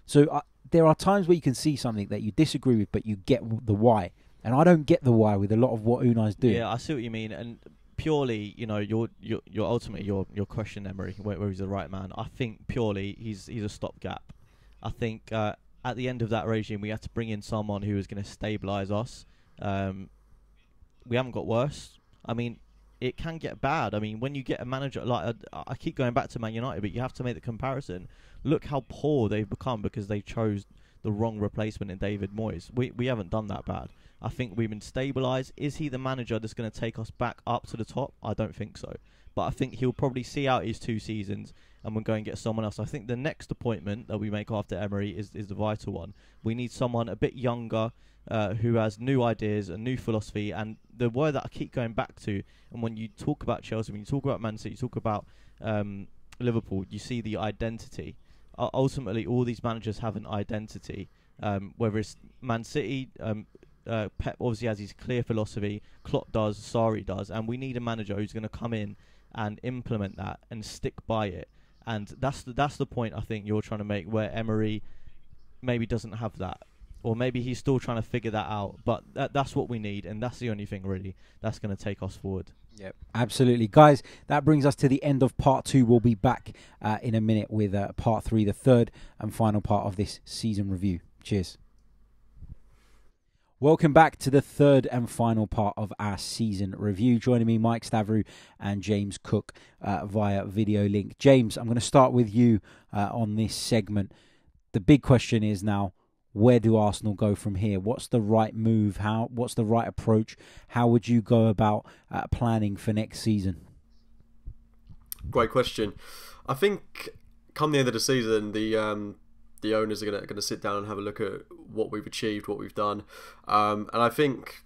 So uh, there are times where you can see something that you disagree with, but you get the why. And I don't get the why with a lot of what Unai's doing. Yeah, I see what you mean. And purely, you know, you're you're, you're ultimately your your question, Emery, where, where he's the right man. I think purely he's he's a stopgap. I think uh, at the end of that regime, we had to bring in someone who was going to stabilise us. Um, we haven't got worse. I mean, it can get bad. I mean, when you get a manager like uh, I keep going back to Man United, but you have to make the comparison. Look how poor they've become because they chose the wrong replacement in David Moyes. We we haven't done that bad. I think we've been stabilised. Is he the manager that's going to take us back up to the top? I don't think so. But I think he'll probably see out his two seasons and we'll go and get someone else. I think the next appointment that we make after Emery is is the vital one. We need someone a bit younger. Uh, who has new ideas, a new philosophy, and the word that I keep going back to. And when you talk about Chelsea, when you talk about Man City, you talk about um, Liverpool, you see the identity. Uh, ultimately, all these managers have an identity. Um, whether it's Man City, um, uh, Pep obviously has his clear philosophy. Klopp does, Sarri does, and we need a manager who's going to come in and implement that and stick by it. And that's the, that's the point I think you're trying to make, where Emery maybe doesn't have that, or maybe he's still trying to figure that out. But that, that's what we need, and that's the only thing really that's going to take us forward. Yep, absolutely, guys. That brings us to the end of part two. We'll be back uh, in a minute with uh, part three, the third and final part of this season review. Cheers. Welcome back to the third and final part of our season review. Joining me, Mike Stavrou and James Cook uh, via video link. James, I'm going to start with you uh, on this segment. The big question is now where do Arsenal go from here? What's the right move? How? What's the right approach? How would you go about uh, planning for next season? Great question. I think come the end of the season, the um, the owners are going to sit down and have a look at what we've achieved, what we've done, um, and I think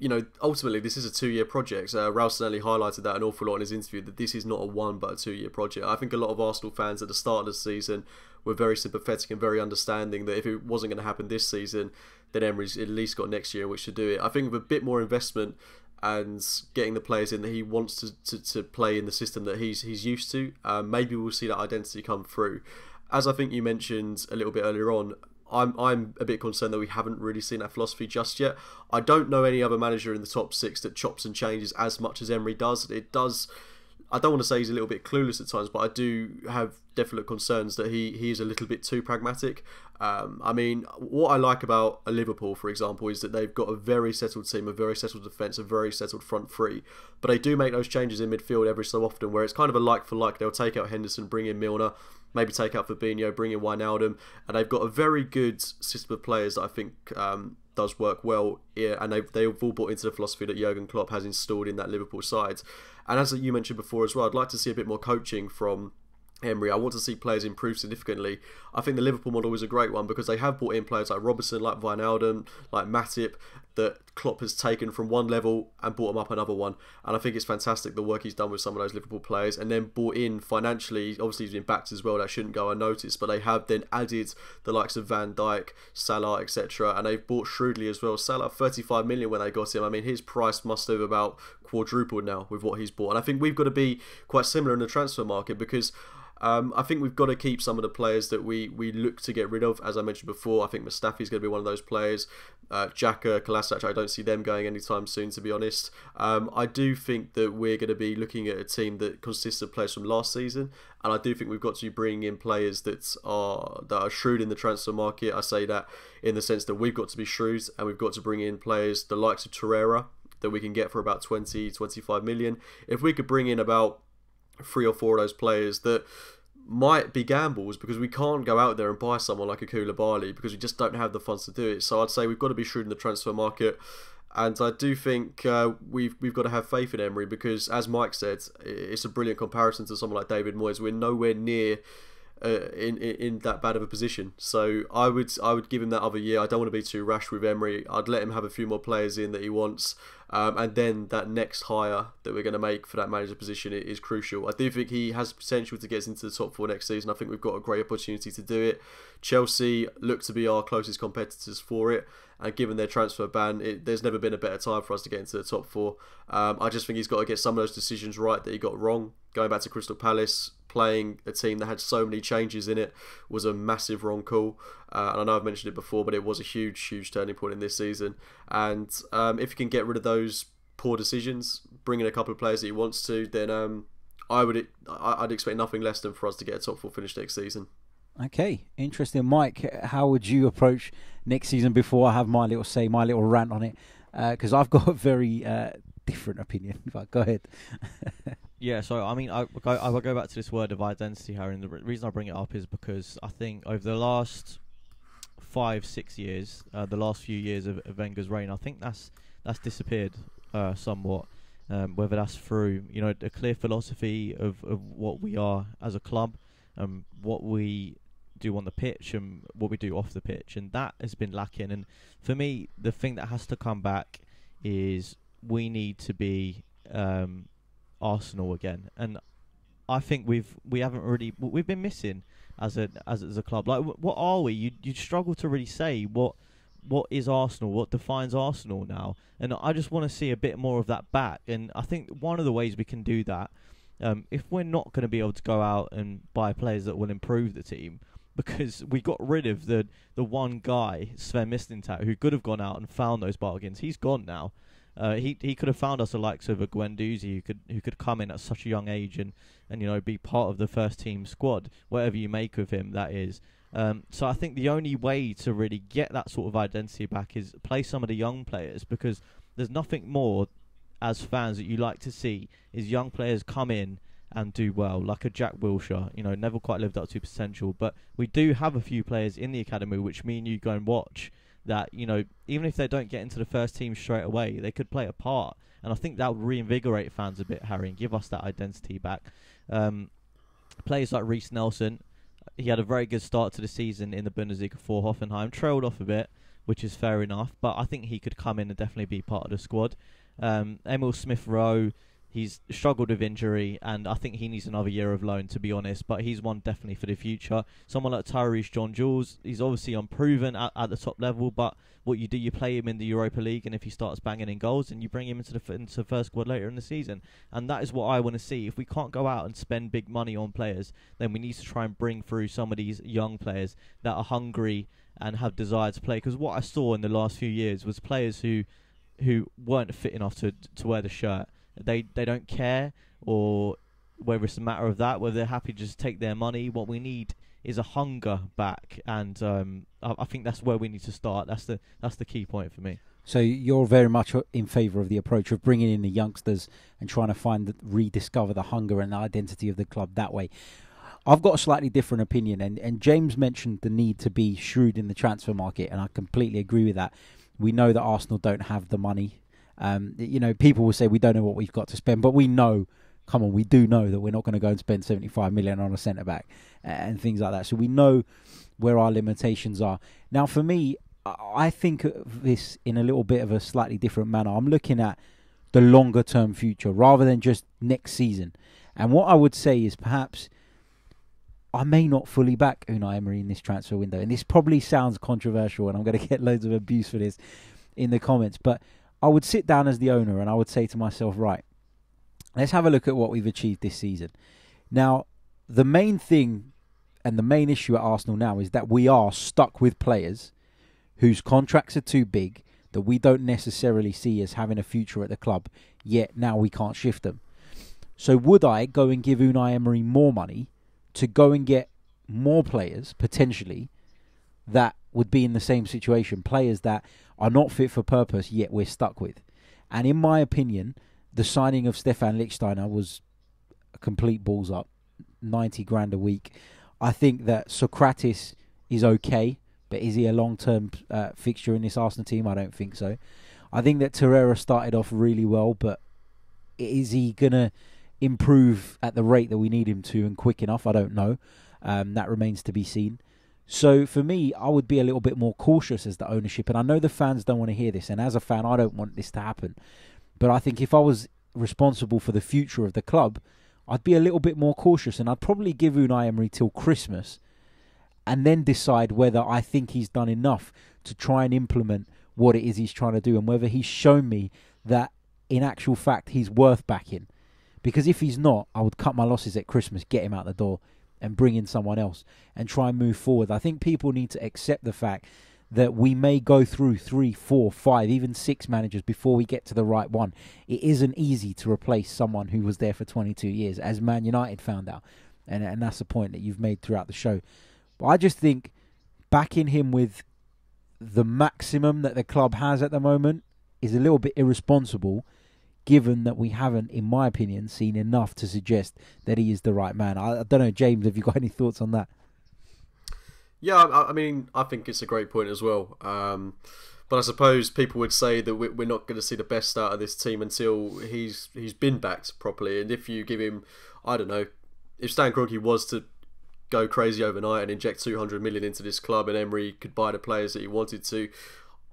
you know, ultimately, this is a two-year project. Uh, Raul Sanllehi highlighted that an awful lot in his interview that this is not a one but a two-year project. I think a lot of Arsenal fans at the start of the season were very sympathetic and very understanding that if it wasn't going to happen this season, then Emery's at least got next year in which to do it. I think with a bit more investment and getting the players in that he wants to, to, to play in the system that he's he's used to, uh, maybe we'll see that identity come through. As I think you mentioned a little bit earlier on, I'm I'm a bit concerned that we haven't really seen that philosophy just yet. I don't know any other manager in the top six that chops and changes as much as Emery does. It does. I don't want to say he's a little bit clueless at times, but I do have definite concerns that he he is a little bit too pragmatic. Um, I mean, what I like about a Liverpool, for example, is that they've got a very settled team, a very settled defence, a very settled front three. But they do make those changes in midfield every so often, where it's kind of a like for like. They'll take out Henderson, bring in Milner maybe take out Fabinho, bring in Wijnaldum, and they've got a very good system of players that I think um, does work well here, and they've, they've all bought into the philosophy that Jurgen Klopp has installed in that Liverpool side. And as you mentioned before as well, I'd like to see a bit more coaching from Emery. I want to see players improve significantly. I think the Liverpool model is a great one because they have brought in players like Robertson, like Wijnaldum, like Matip, that Klopp has taken from one level and brought them up another one. And I think it's fantastic the work he's done with some of those Liverpool players and then brought in financially. Obviously, he's been backed as well. That shouldn't go unnoticed. But they have then added the likes of Van Dijk, Salah, etc. And they've bought shrewdly as well. Salah, 35 million when they got him. I mean, his price must have about quadrupled now with what he's bought. And I think we've got to be quite similar in the transfer market because um, I think we've got to keep some of the players that we, we look to get rid of. As I mentioned before, I think Mustafi Mustafi's going to be one of those players. Uh, Xhaka, Kolasinac, I don't see them going anytime soon, to be honest. Um, I do think that we're going to be looking at a team that consists of players from last season, and I do think we've got to bring in players that are that are shrewd in the transfer market. I say that in the sense that we've got to be shrewd, and we've got to bring in players the likes of Torreira that we can get for about 20, 25 million. If we could bring in about three or four of those players that might be gambles because we can't go out there and buy someone like a Koulibaly because we just don't have the funds to do it. So I'd say we've got to be shrewd in the transfer market. And I do think uh, we've we've got to have faith in Emery because, as Mike said, it's a brilliant comparison to someone like David Moyes. We're nowhere near uh, in, in, that bad of a position. So I would I would give him that other year. I don't want to be too rash with Emery. I'd let him have a few more players in that he wants, um, and then that next hire that we're going to make for that manager position is crucial. I do think he has potential to get into the top four next season. I think we've got a great opportunity to do it. Chelsea look to be our closest competitors for it, and given their transfer ban, it, there's never been a better time for us to get into the top four. Um, I just think he's got to get some of those decisions right that he got wrong. Going back to Crystal Palace, playing a team that had so many changes in it was a massive wrong call. Uh, and I know I've mentioned it before, but it was a huge, huge turning point in this season. And um, if you can get rid of those poor decisions, bring in a couple of players that he wants to, then um, I would I'd expect nothing less than for us to get a top four finish next season. Okay, interesting, Mike. How would you approach next season? Before I have my little say, my little rant on it, because uh, I've got a very uh, different opinion. But go ahead. Yeah, so I mean, I, I will go back to this word of identity, Harry. And the re- reason I bring it up is because I think over the last five, six years, uh, the last few years of, of Wenger's reign, I think that's that's disappeared uh, somewhat. Um, whether that's through you know a clear philosophy of, of what we are as a club, um, what we do on the pitch and what we do off the pitch, and that has been lacking. And for me, the thing that has to come back is we need to be um, Arsenal again, and I think we've we haven't really we've been missing as a as, as a club. Like, what are we? You you struggle to really say what what is Arsenal, what defines Arsenal now, and I just want to see a bit more of that back. And I think one of the ways we can do that, um, if we're not going to be able to go out and buy players that will improve the team, because we got rid of the the one guy Sven Mislintat who could have gone out and found those bargains. He's gone now. Uh, he he could have found us the likes of a Guendouzi who could who could come in at such a young age and, and you know be part of the first team squad, whatever you make of him. That is. Um, so I think the only way to really get that sort of identity back is play some of the young players because there's nothing more as fans that you like to see is young players come in and do well, like a Jack Wilshere. You know, never quite lived up to potential, but we do have a few players in the academy which me and you go and watch that you know even if they don't get into the first team straight away, they could play a part. And I think that would reinvigorate fans a bit, Harry, and give us that identity back. Um, players like Reiss Nelson, he had a very good start to the season in the Bundesliga for Hoffenheim, trailed off a bit, which is fair enough, but I think he could come in and definitely be part of the squad. Um, Emil Smith Rowe He's struggled with injury, and I think he needs another year of loan, to be honest. But he's one definitely for the future. Someone like Tyreece John-Jules, he's obviously unproven at, at the top level, but what you do, you play him in the Europa League, and if he starts banging in goals, and you bring him into the into the first squad later in the season, and that is what I want to see. If we can't go out and spend big money on players, then we need to try and bring through some of these young players that are hungry and have desire to play. Because what I saw in the last few years was players who who weren't fit enough to to wear the shirt they they don't care, or whether it's a matter of that, whether they're happy to just take their money. What we need is a hunger back, and um, I, I, think that's where we need to start. That's the that's the key point for me. So you're very much in favour of the approach of bringing in the youngsters and trying to find rediscover the hunger and the identity of the club that way. I've got a slightly different opinion, and, and James mentioned the need to be shrewd in the transfer market, and I completely agree with that. We know that Arsenal don't have the money um, you know, people will say we don't know what we've got to spend, but we know. Come on, we do know that we're not going to go and spend 75 million on a centre back and things like that. So we know where our limitations are. Now, for me, I think of this in a little bit of a slightly different manner. I'm looking at the longer term future rather than just next season. And what I would say is perhaps I may not fully back Unai Emery in this transfer window. And this probably sounds controversial, and I'm going to get loads of abuse for this in the comments. But I would sit down as the owner and I would say to myself, right, let's have a look at what we've achieved this season. Now, the main thing and the main issue at Arsenal now is that we are stuck with players whose contracts are too big that we don't necessarily see as having a future at the club, yet now we can't shift them. So would I go and give Unai Emery more money to go and get more players potentially that would be in the same situation, players that are not fit for purpose, yet we're stuck with. And in my opinion, the signing of Stephan Lichtsteiner was a complete balls up, 90 grand a week. I think that Sokratis is okay, but is he a long term uh, fixture in this Arsenal team? I don't think so. I think that Torreira started off really well, but is he going to improve at the rate that we need him to and quick enough? I don't know. Um, that remains to be seen. So for me, I would be a little bit more cautious as the ownership. And I know the fans don't want to hear this. And as a fan, I don't want this to happen. But I think if I was responsible for the future of the club, I'd be a little bit more cautious. And I'd probably give Unai Emery till Christmas and then decide whether I think he's done enough to try and implement what it is he's trying to do and whether he's shown me that in actual fact he's worth backing. Because if he's not, I would cut my losses at Christmas, get him out the door and bring in someone else and try and move forward. I think people need to accept the fact that we may go through three, four, five, even six managers before we get to the right one. It isn't easy to replace someone who was there for 22 years, as Man United found out. And, and that's the point that you've made throughout the show. But I just think backing him with the maximum that the club has at the moment is a little bit irresponsible given that we haven't, in my opinion, seen enough to suggest that he is the right man. I, I don't know, James, have you got any thoughts on that? Yeah, I, I mean, I think it's a great point as well. Um, but I suppose people would say that we're not going to see the best out of this team until he's he's been backed properly. And if you give him, I don't know, if Stan Kroenke was to go crazy overnight and inject 200 million into this club, and Emery could buy the players that he wanted to,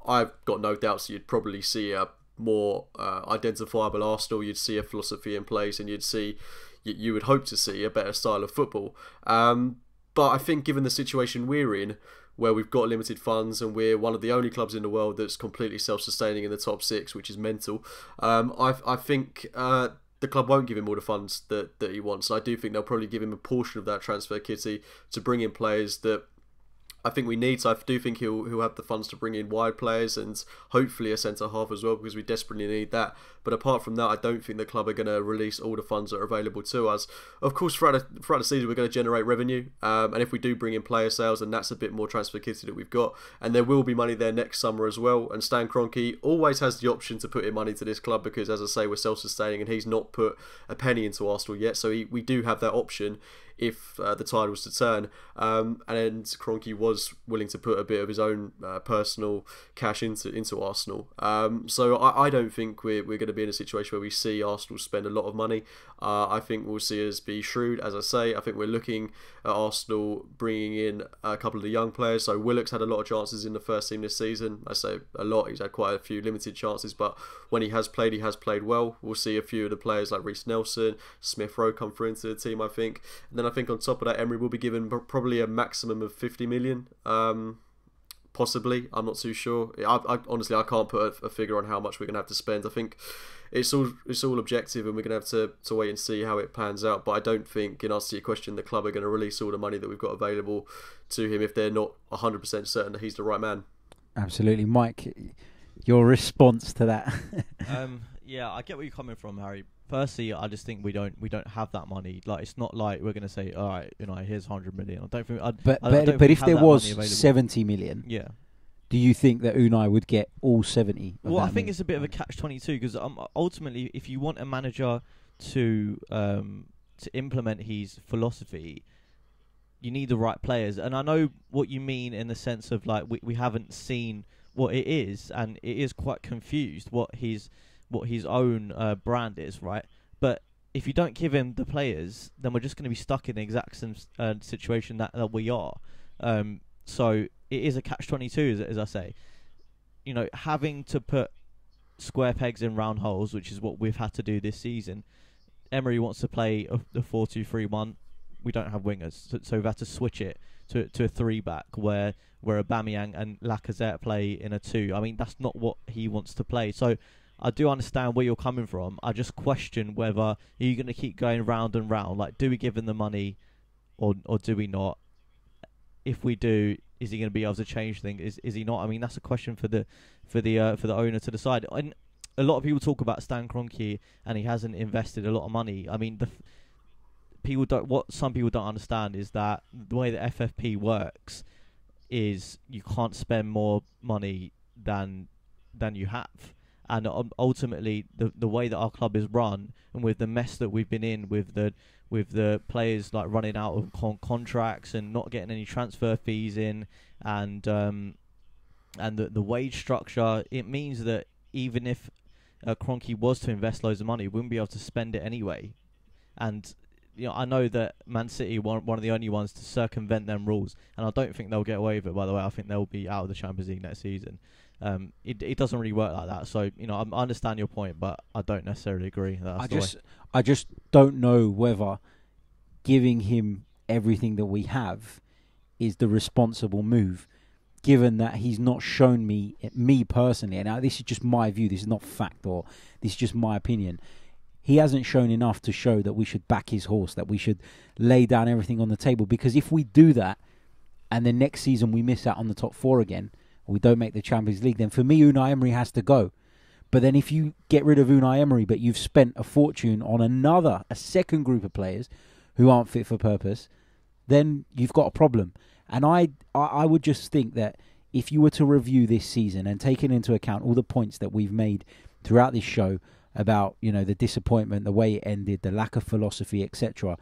I've got no doubts that you'd probably see a more uh, identifiable Arsenal. You'd see a philosophy in place, and you'd see you, you would hope to see a better style of football. Um, but I think given the situation we're in, where we've got limited funds and we're one of the only clubs in the world that's completely self-sustaining in the top six, which is mental. Um, I, I think uh, the club won't give him all the funds that, that he wants. And I do think they'll probably give him a portion of that transfer kitty to bring in players that I think we need. So I do think he'll he'll have the funds to bring in wide players and hopefully a centre half as well because we desperately need that. But apart from that, I don't think the club are going to release all the funds that are available to us. Of course, throughout the, throughout the season, we're going to generate revenue, um, and if we do bring in player sales, and that's a bit more transfer kitty that we've got, and there will be money there next summer as well. And Stan Kroenke always has the option to put in money to this club because, as I say, we're self-sustaining, and he's not put a penny into Arsenal yet, so he, we do have that option if uh, the tide was to turn. Um, and Kroenke was willing to put a bit of his own uh, personal cash into into Arsenal. Um, so I, I, don't think we're, we're going to be in a situation where we see Arsenal spend a lot of money. Uh, I think we'll see us be shrewd, as I say. I think we're looking at Arsenal bringing in a couple of the young players. So Willock's had a lot of chances in the first team this season. I say a lot. He's had quite a few limited chances, but when he has played, he has played well. We'll see a few of the players like Reiss Nelson, Smith Rowe come through into the team. I think, and then I think on top of that, Emery will be given probably a maximum of 50 million. Um, possibly, I'm not too sure. I, I, honestly, I can't put a, a figure on how much we're going to have to spend. I think it's all it's all objective, and we're going to have to, to wait and see how it pans out. But I don't think, in answer to your question, the club are going to release all the money that we've got available to him if they're not 100% certain that he's the right man. Absolutely, Mike. Your response to that? um, yeah, I get where you're coming from, Harry firstly, I just think we don't we don't have that money. Like it's not like we're gonna say, all right, you know, here's hundred million. I don't think. I, but I but, but if there was seventy million, yeah. Do you think that Unai would get all seventy? Well, I think million? it's a bit of a catch twenty two because um, ultimately, if you want a manager to um, to implement his philosophy, you need the right players. And I know what you mean in the sense of like we we haven't seen what it is, and it is quite confused what his what his own uh, brand is, right? But if you don't give him the players, then we're just going to be stuck in the exact same uh, situation that, that we are. Um, so it is a catch twenty two, as, as I say. You know, having to put square pegs in round holes, which is what we've had to do this season. Emery wants to play the four two three one. We don't have wingers, so, so we've had to switch it to to a three back where where Aubameyang and Lacazette play in a two. I mean, that's not what he wants to play. So I do understand where you're coming from. I just question whether you're going to keep going round and round. Like, do we give him the money, or or do we not? If we do, is he going to be able to change things? Is is he not? I mean, that's a question for the for the uh, for the owner to decide. And a lot of people talk about Stan Kroenke, and he hasn't invested a lot of money. I mean, the f- people don't. What some people don't understand is that the way the FFP works is you can't spend more money than than you have and ultimately the the way that our club is run and with the mess that we've been in with the with the players like running out of con- contracts and not getting any transfer fees in and um, and the the wage structure it means that even if uh, Kroenke was to invest loads of money wouldn't be able to spend it anyway and you know, I know that Man City one one of the only ones to circumvent them rules, and I don't think they'll get away with it. By the way, I think they'll be out of the Champions League next season. Um, it it doesn't really work like that. So you know, I, I understand your point, but I don't necessarily agree. I just way. I just don't know whether giving him everything that we have is the responsible move, given that he's not shown me me personally. And now this is just my view. This is not fact, or this is just my opinion. He hasn't shown enough to show that we should back his horse, that we should lay down everything on the table. Because if we do that, and the next season we miss out on the top four again, we don't make the Champions League, then for me, Unai Emery has to go. But then if you get rid of Unai Emery, but you've spent a fortune on another, a second group of players who aren't fit for purpose, then you've got a problem. And I, I would just think that if you were to review this season and taking into account all the points that we've made throughout this show about you know the disappointment, the way it ended, the lack of philosophy, etc.,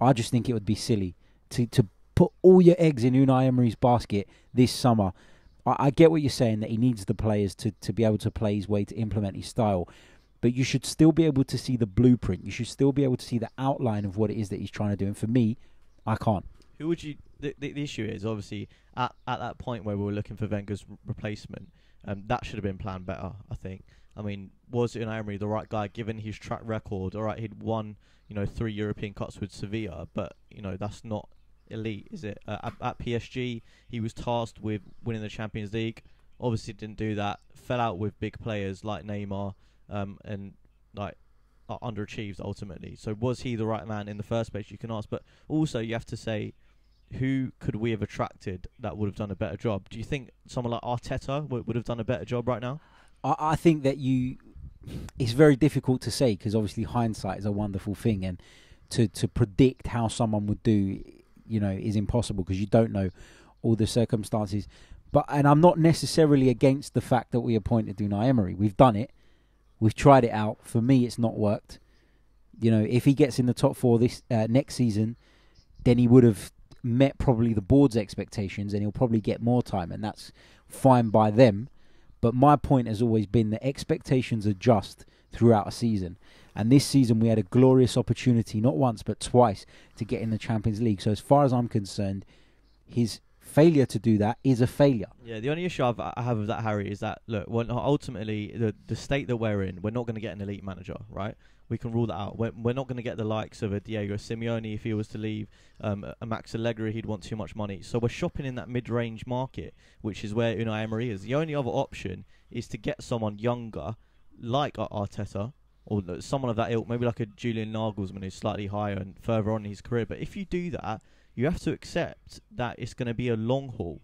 I just think it would be silly to to put all your eggs in Unai Emery's basket this summer I, I get what you're saying that he needs the players to, to be able to play his way to implement his style but you should still be able to see the blueprint. You should still be able to see the outline of what it is that he's trying to do. And for me, I can't. who would you? The, the, the issue is obviously at, at that point where we were looking for Wenger's replacement, um, that should have been planned better. I think. I mean, was Unai Emery the right guy given his track record? All right, he'd won you know three European Cups with Sevilla, but you know that's not elite, is it? Uh, at, at PSG, he was tasked with winning the Champions League. Obviously, didn't do that. Fell out with big players like Neymar, um, and like uh, underachieved ultimately. So was he the right man in the first place? You can ask, but also you have to say, who could we have attracted that would have done a better job? Do you think someone like Arteta w- would have done a better job right now? I, I think that you. It's very difficult to say because obviously hindsight is a wonderful thing, and to to predict how someone would do, you know, is impossible because you don't know all the circumstances. But and I'm not necessarily against the fact that we appointed Unai Emery. We've done it. We've tried it out. For me, it's not worked. You know, if he gets in the top four this uh, next season, then he would have met probably the board's expectations, and he'll probably get more time, and that's fine by them. But my point has always been that expectations adjust throughout a season, and this season we had a glorious opportunity, not once but twice, to get in the Champions League. So as far as I'm concerned, his failure to do that is a failure. Yeah, the only issue I've, I have with that, Harry, is that look, when ultimately the the state that we're in, we're not going to get an elite manager, right? We can rule that out. We're, we're not going to get the likes of a Diego Simeone if he was to leave, um, a Max Allegri, he'd want too much money. So we're shopping in that mid-range market, which is where Unai Emery is. The only other option is to get someone younger, like Arteta, or someone of that ilk, maybe like a Julian Nagelsmann who's slightly higher and further on in his career. But if you do that, you have to accept that it's going to be a long haul.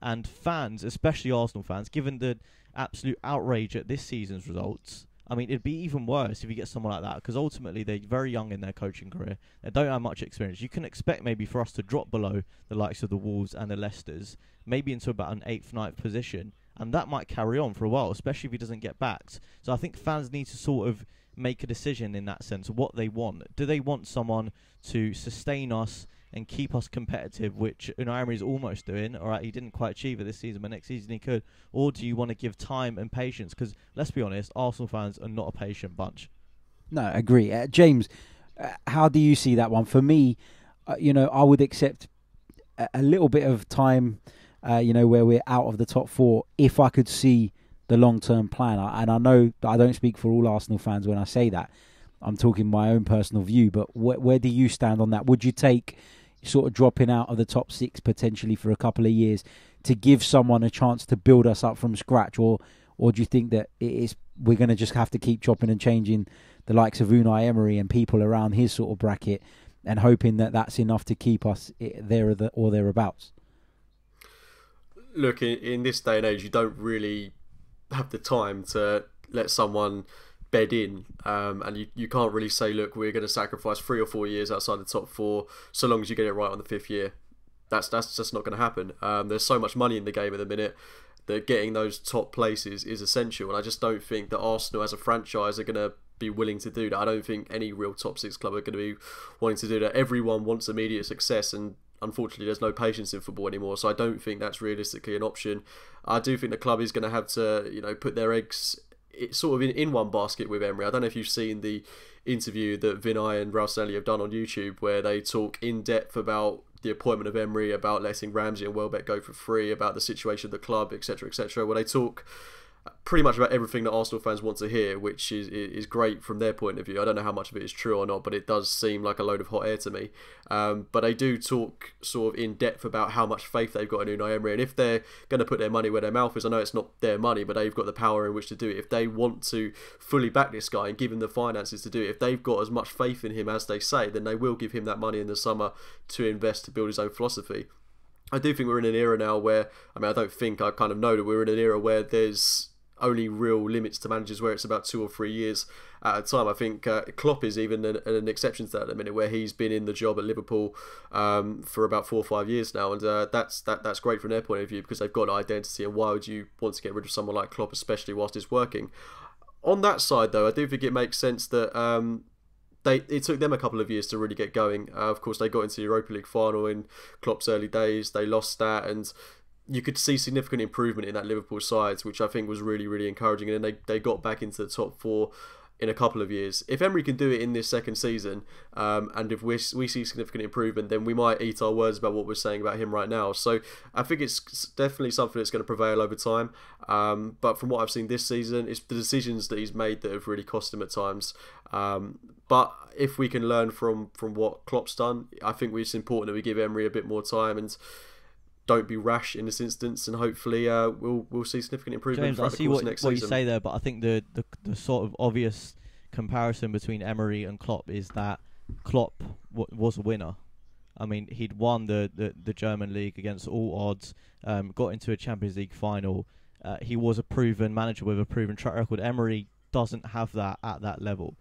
And fans, especially Arsenal fans, given the absolute outrage at this season's results, I mean, it'd be even worse if you get someone like that because ultimately they're very young in their coaching career. They don't have much experience. You can expect maybe for us to drop below the likes of the Wolves and the Leicesters, maybe into about an eighth, ninth position, and that might carry on for a while, especially if he doesn't get backed. So I think fans need to sort of make a decision in that sense what they want. Do they want someone to sustain us and keep us competitive, which Unai Emery is almost doing. All right, he didn't quite achieve it this season, but next season he could. Or do you want to give time and patience? Because let's be honest, Arsenal fans are not a patient bunch. No, I agree. Uh, James, uh, how do you see that one? For me, uh, you know, I would accept a, a little bit of time, uh, you know, where we're out of the top four if I could see the long term plan. And I know I don't speak for all Arsenal fans when I say that. I'm talking my own personal view, but wh- where do you stand on that? Would you take sort of dropping out of the top six potentially for a couple of years to give someone a chance to build us up from scratch, or or do you think that it is we're going to just have to keep chopping and changing the likes of Unai Emery and people around his sort of bracket, and hoping that that's enough to keep us there or thereabouts? Look, in, in this day and age, you don't really have the time to let someone bed in, um, and you, you can't really say, look, we're going to sacrifice three or four years outside the top four, so long as you get it right on the fifth year. That's that's just not going to happen. Um, there's so much money in the game at the minute that getting those top places is essential, and I just don't think that Arsenal as a franchise are going to be willing to do that. I don't think any real top six club are going to be wanting to do that. Everyone wants immediate success, and unfortunately, there's no patience in football anymore. So I don't think that's realistically an option. I do think the club is going to have to, you know, put their eggs sort of in, in one basket with Emery. I don't know if you've seen the interview that Vinai and Ralston have done on YouTube where they talk in depth about the appointment of Emery, about letting Ramsey and Welbeck go for free, about the situation of the club, etc., etc. Where they talk pretty much about everything that Arsenal fans want to hear, which is is great from their point of view. I don't know how much of it is true or not, but it does seem like a load of hot air to me. Um, but they do talk sort of in depth about how much faith they've got in Unai Emery, and if they're going to put their money where their mouth is, I know it's not their money, but they've got the power in which to do it. If they want to fully back this guy and give him the finances to do it, if they've got as much faith in him as they say, then they will give him that money in the summer to invest to build his own philosophy. I do think we're in an era now where, I mean, I don't think I kind of know that we're in an era where there's only real limits to managers where it's about two or three years at a time. I think uh, Klopp is even an, an, exception to that at the minute, where he's been in the job at Liverpool um, for about four or five years now, and uh, that's that that's great from their point of view because they've got an identity. And why would you want to get rid of someone like Klopp, especially whilst it's working? On that side, though, I do think it makes sense that. Um, they, it took them a couple of years to really get going. Uh, of course, they got into the Europa League final in Klopp's early days. They lost that, and you could see significant improvement in that Liverpool side, which I think was really, really encouraging. And then they, they got back into the top four. in a couple of years. If Emery can do it in this second season, um, and if we we see significant improvement, then we might eat our words about what we're saying about him right now. So I think it's definitely something that's going to prevail over time. Um, but from what I've seen this season, it's the decisions that he's made that have really cost him at times. Um, but if we can learn from from what Klopp's done, I think it's important that we give Emery a bit more time and don't be rash in this instance, and hopefully uh, we'll we'll see significant improvement. James, I see what, what you say there, but I think the, the the sort of obvious comparison between Emery and Klopp is that Klopp w- was a winner. I mean, he'd won the, the, the German league against all odds, um, got into a Champions League final. Uh, he was a proven manager with a proven track record. Emery doesn't have that at that level.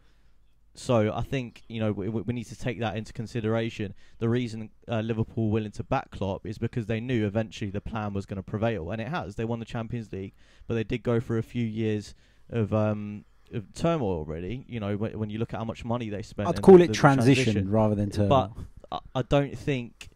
So I think you know we, we, need to take that into consideration. The reason uh, Liverpool willing to back Klopp is because they knew eventually the plan was going to prevail, and it has. They won the Champions League, but they did go for a few years of um, of turmoil. Really, you know, when, when, you look at how much money they spent. I'd call the, it the transition, transition, rather than turmoil. But I, I don't think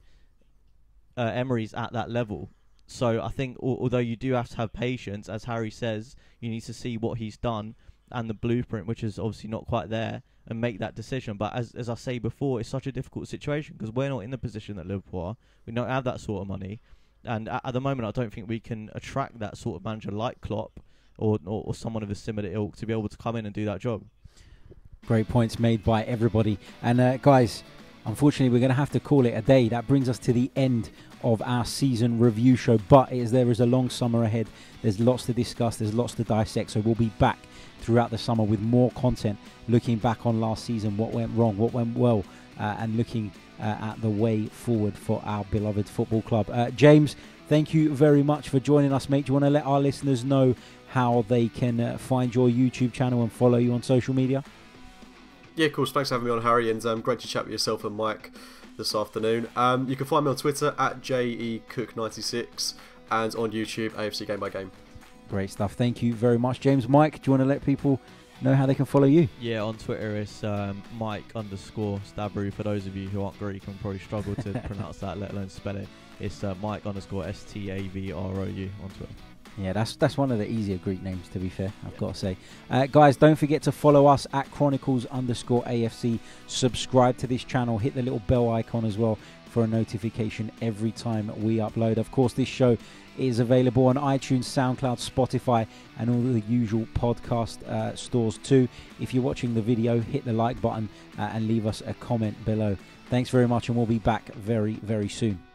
uh, Emery's at that level. So I think al- although you do have to have patience, as Harry says, you need to see what he's done and the blueprint, which is obviously not quite there, and make that decision. But as as I say before, it's such a difficult situation because we're not in the position that Liverpool are. We don't have that sort of money, and at, at the moment, I don't think we can attract that sort of manager like Klopp or, or, or someone of a similar ilk to be able to come in and do that job. Great points made by everybody, and uh, guys. Unfortunately, we're going to have to call it a day. That brings us to the end of our season review show. But as there is a long summer ahead, there's lots to discuss, there's lots to dissect. So we'll be back throughout the summer with more content, looking back on last season, what went wrong, what went well, uh, and looking uh, at the way forward for our beloved football club. Uh, James, thank you very much for joining us, mate. Do you want to let our listeners know how they can uh, find your YouTube channel and follow you on social media? Yeah, of course. Thanks for having me on, Harry, and um, great to chat with yourself and Mike this afternoon. Um, you can find me on Twitter at jecook96 and on YouTube AFC Game by Game. Great stuff. Thank you very much, James. Mike, do you want to let people know how they can follow you? Yeah, on Twitter it's um, Mike underscore Stavrou. For those of you who aren't Greek and probably struggle to pronounce that, let alone spell it, it's uh, Mike underscore S T A V R O U on Twitter. Yeah, that's that's one of the easier Greek names to be fair. I've got to say, uh, guys, don't forget to follow us at Chronicles underscore AFC. Subscribe to this channel. Hit the little bell icon as well for a notification every time we upload. Of course, this show is available on iTunes, SoundCloud, Spotify, and all the usual podcast uh, stores too. If you're watching the video, hit the like button uh, and leave us a comment below. Thanks very much, and we'll be back very, very soon.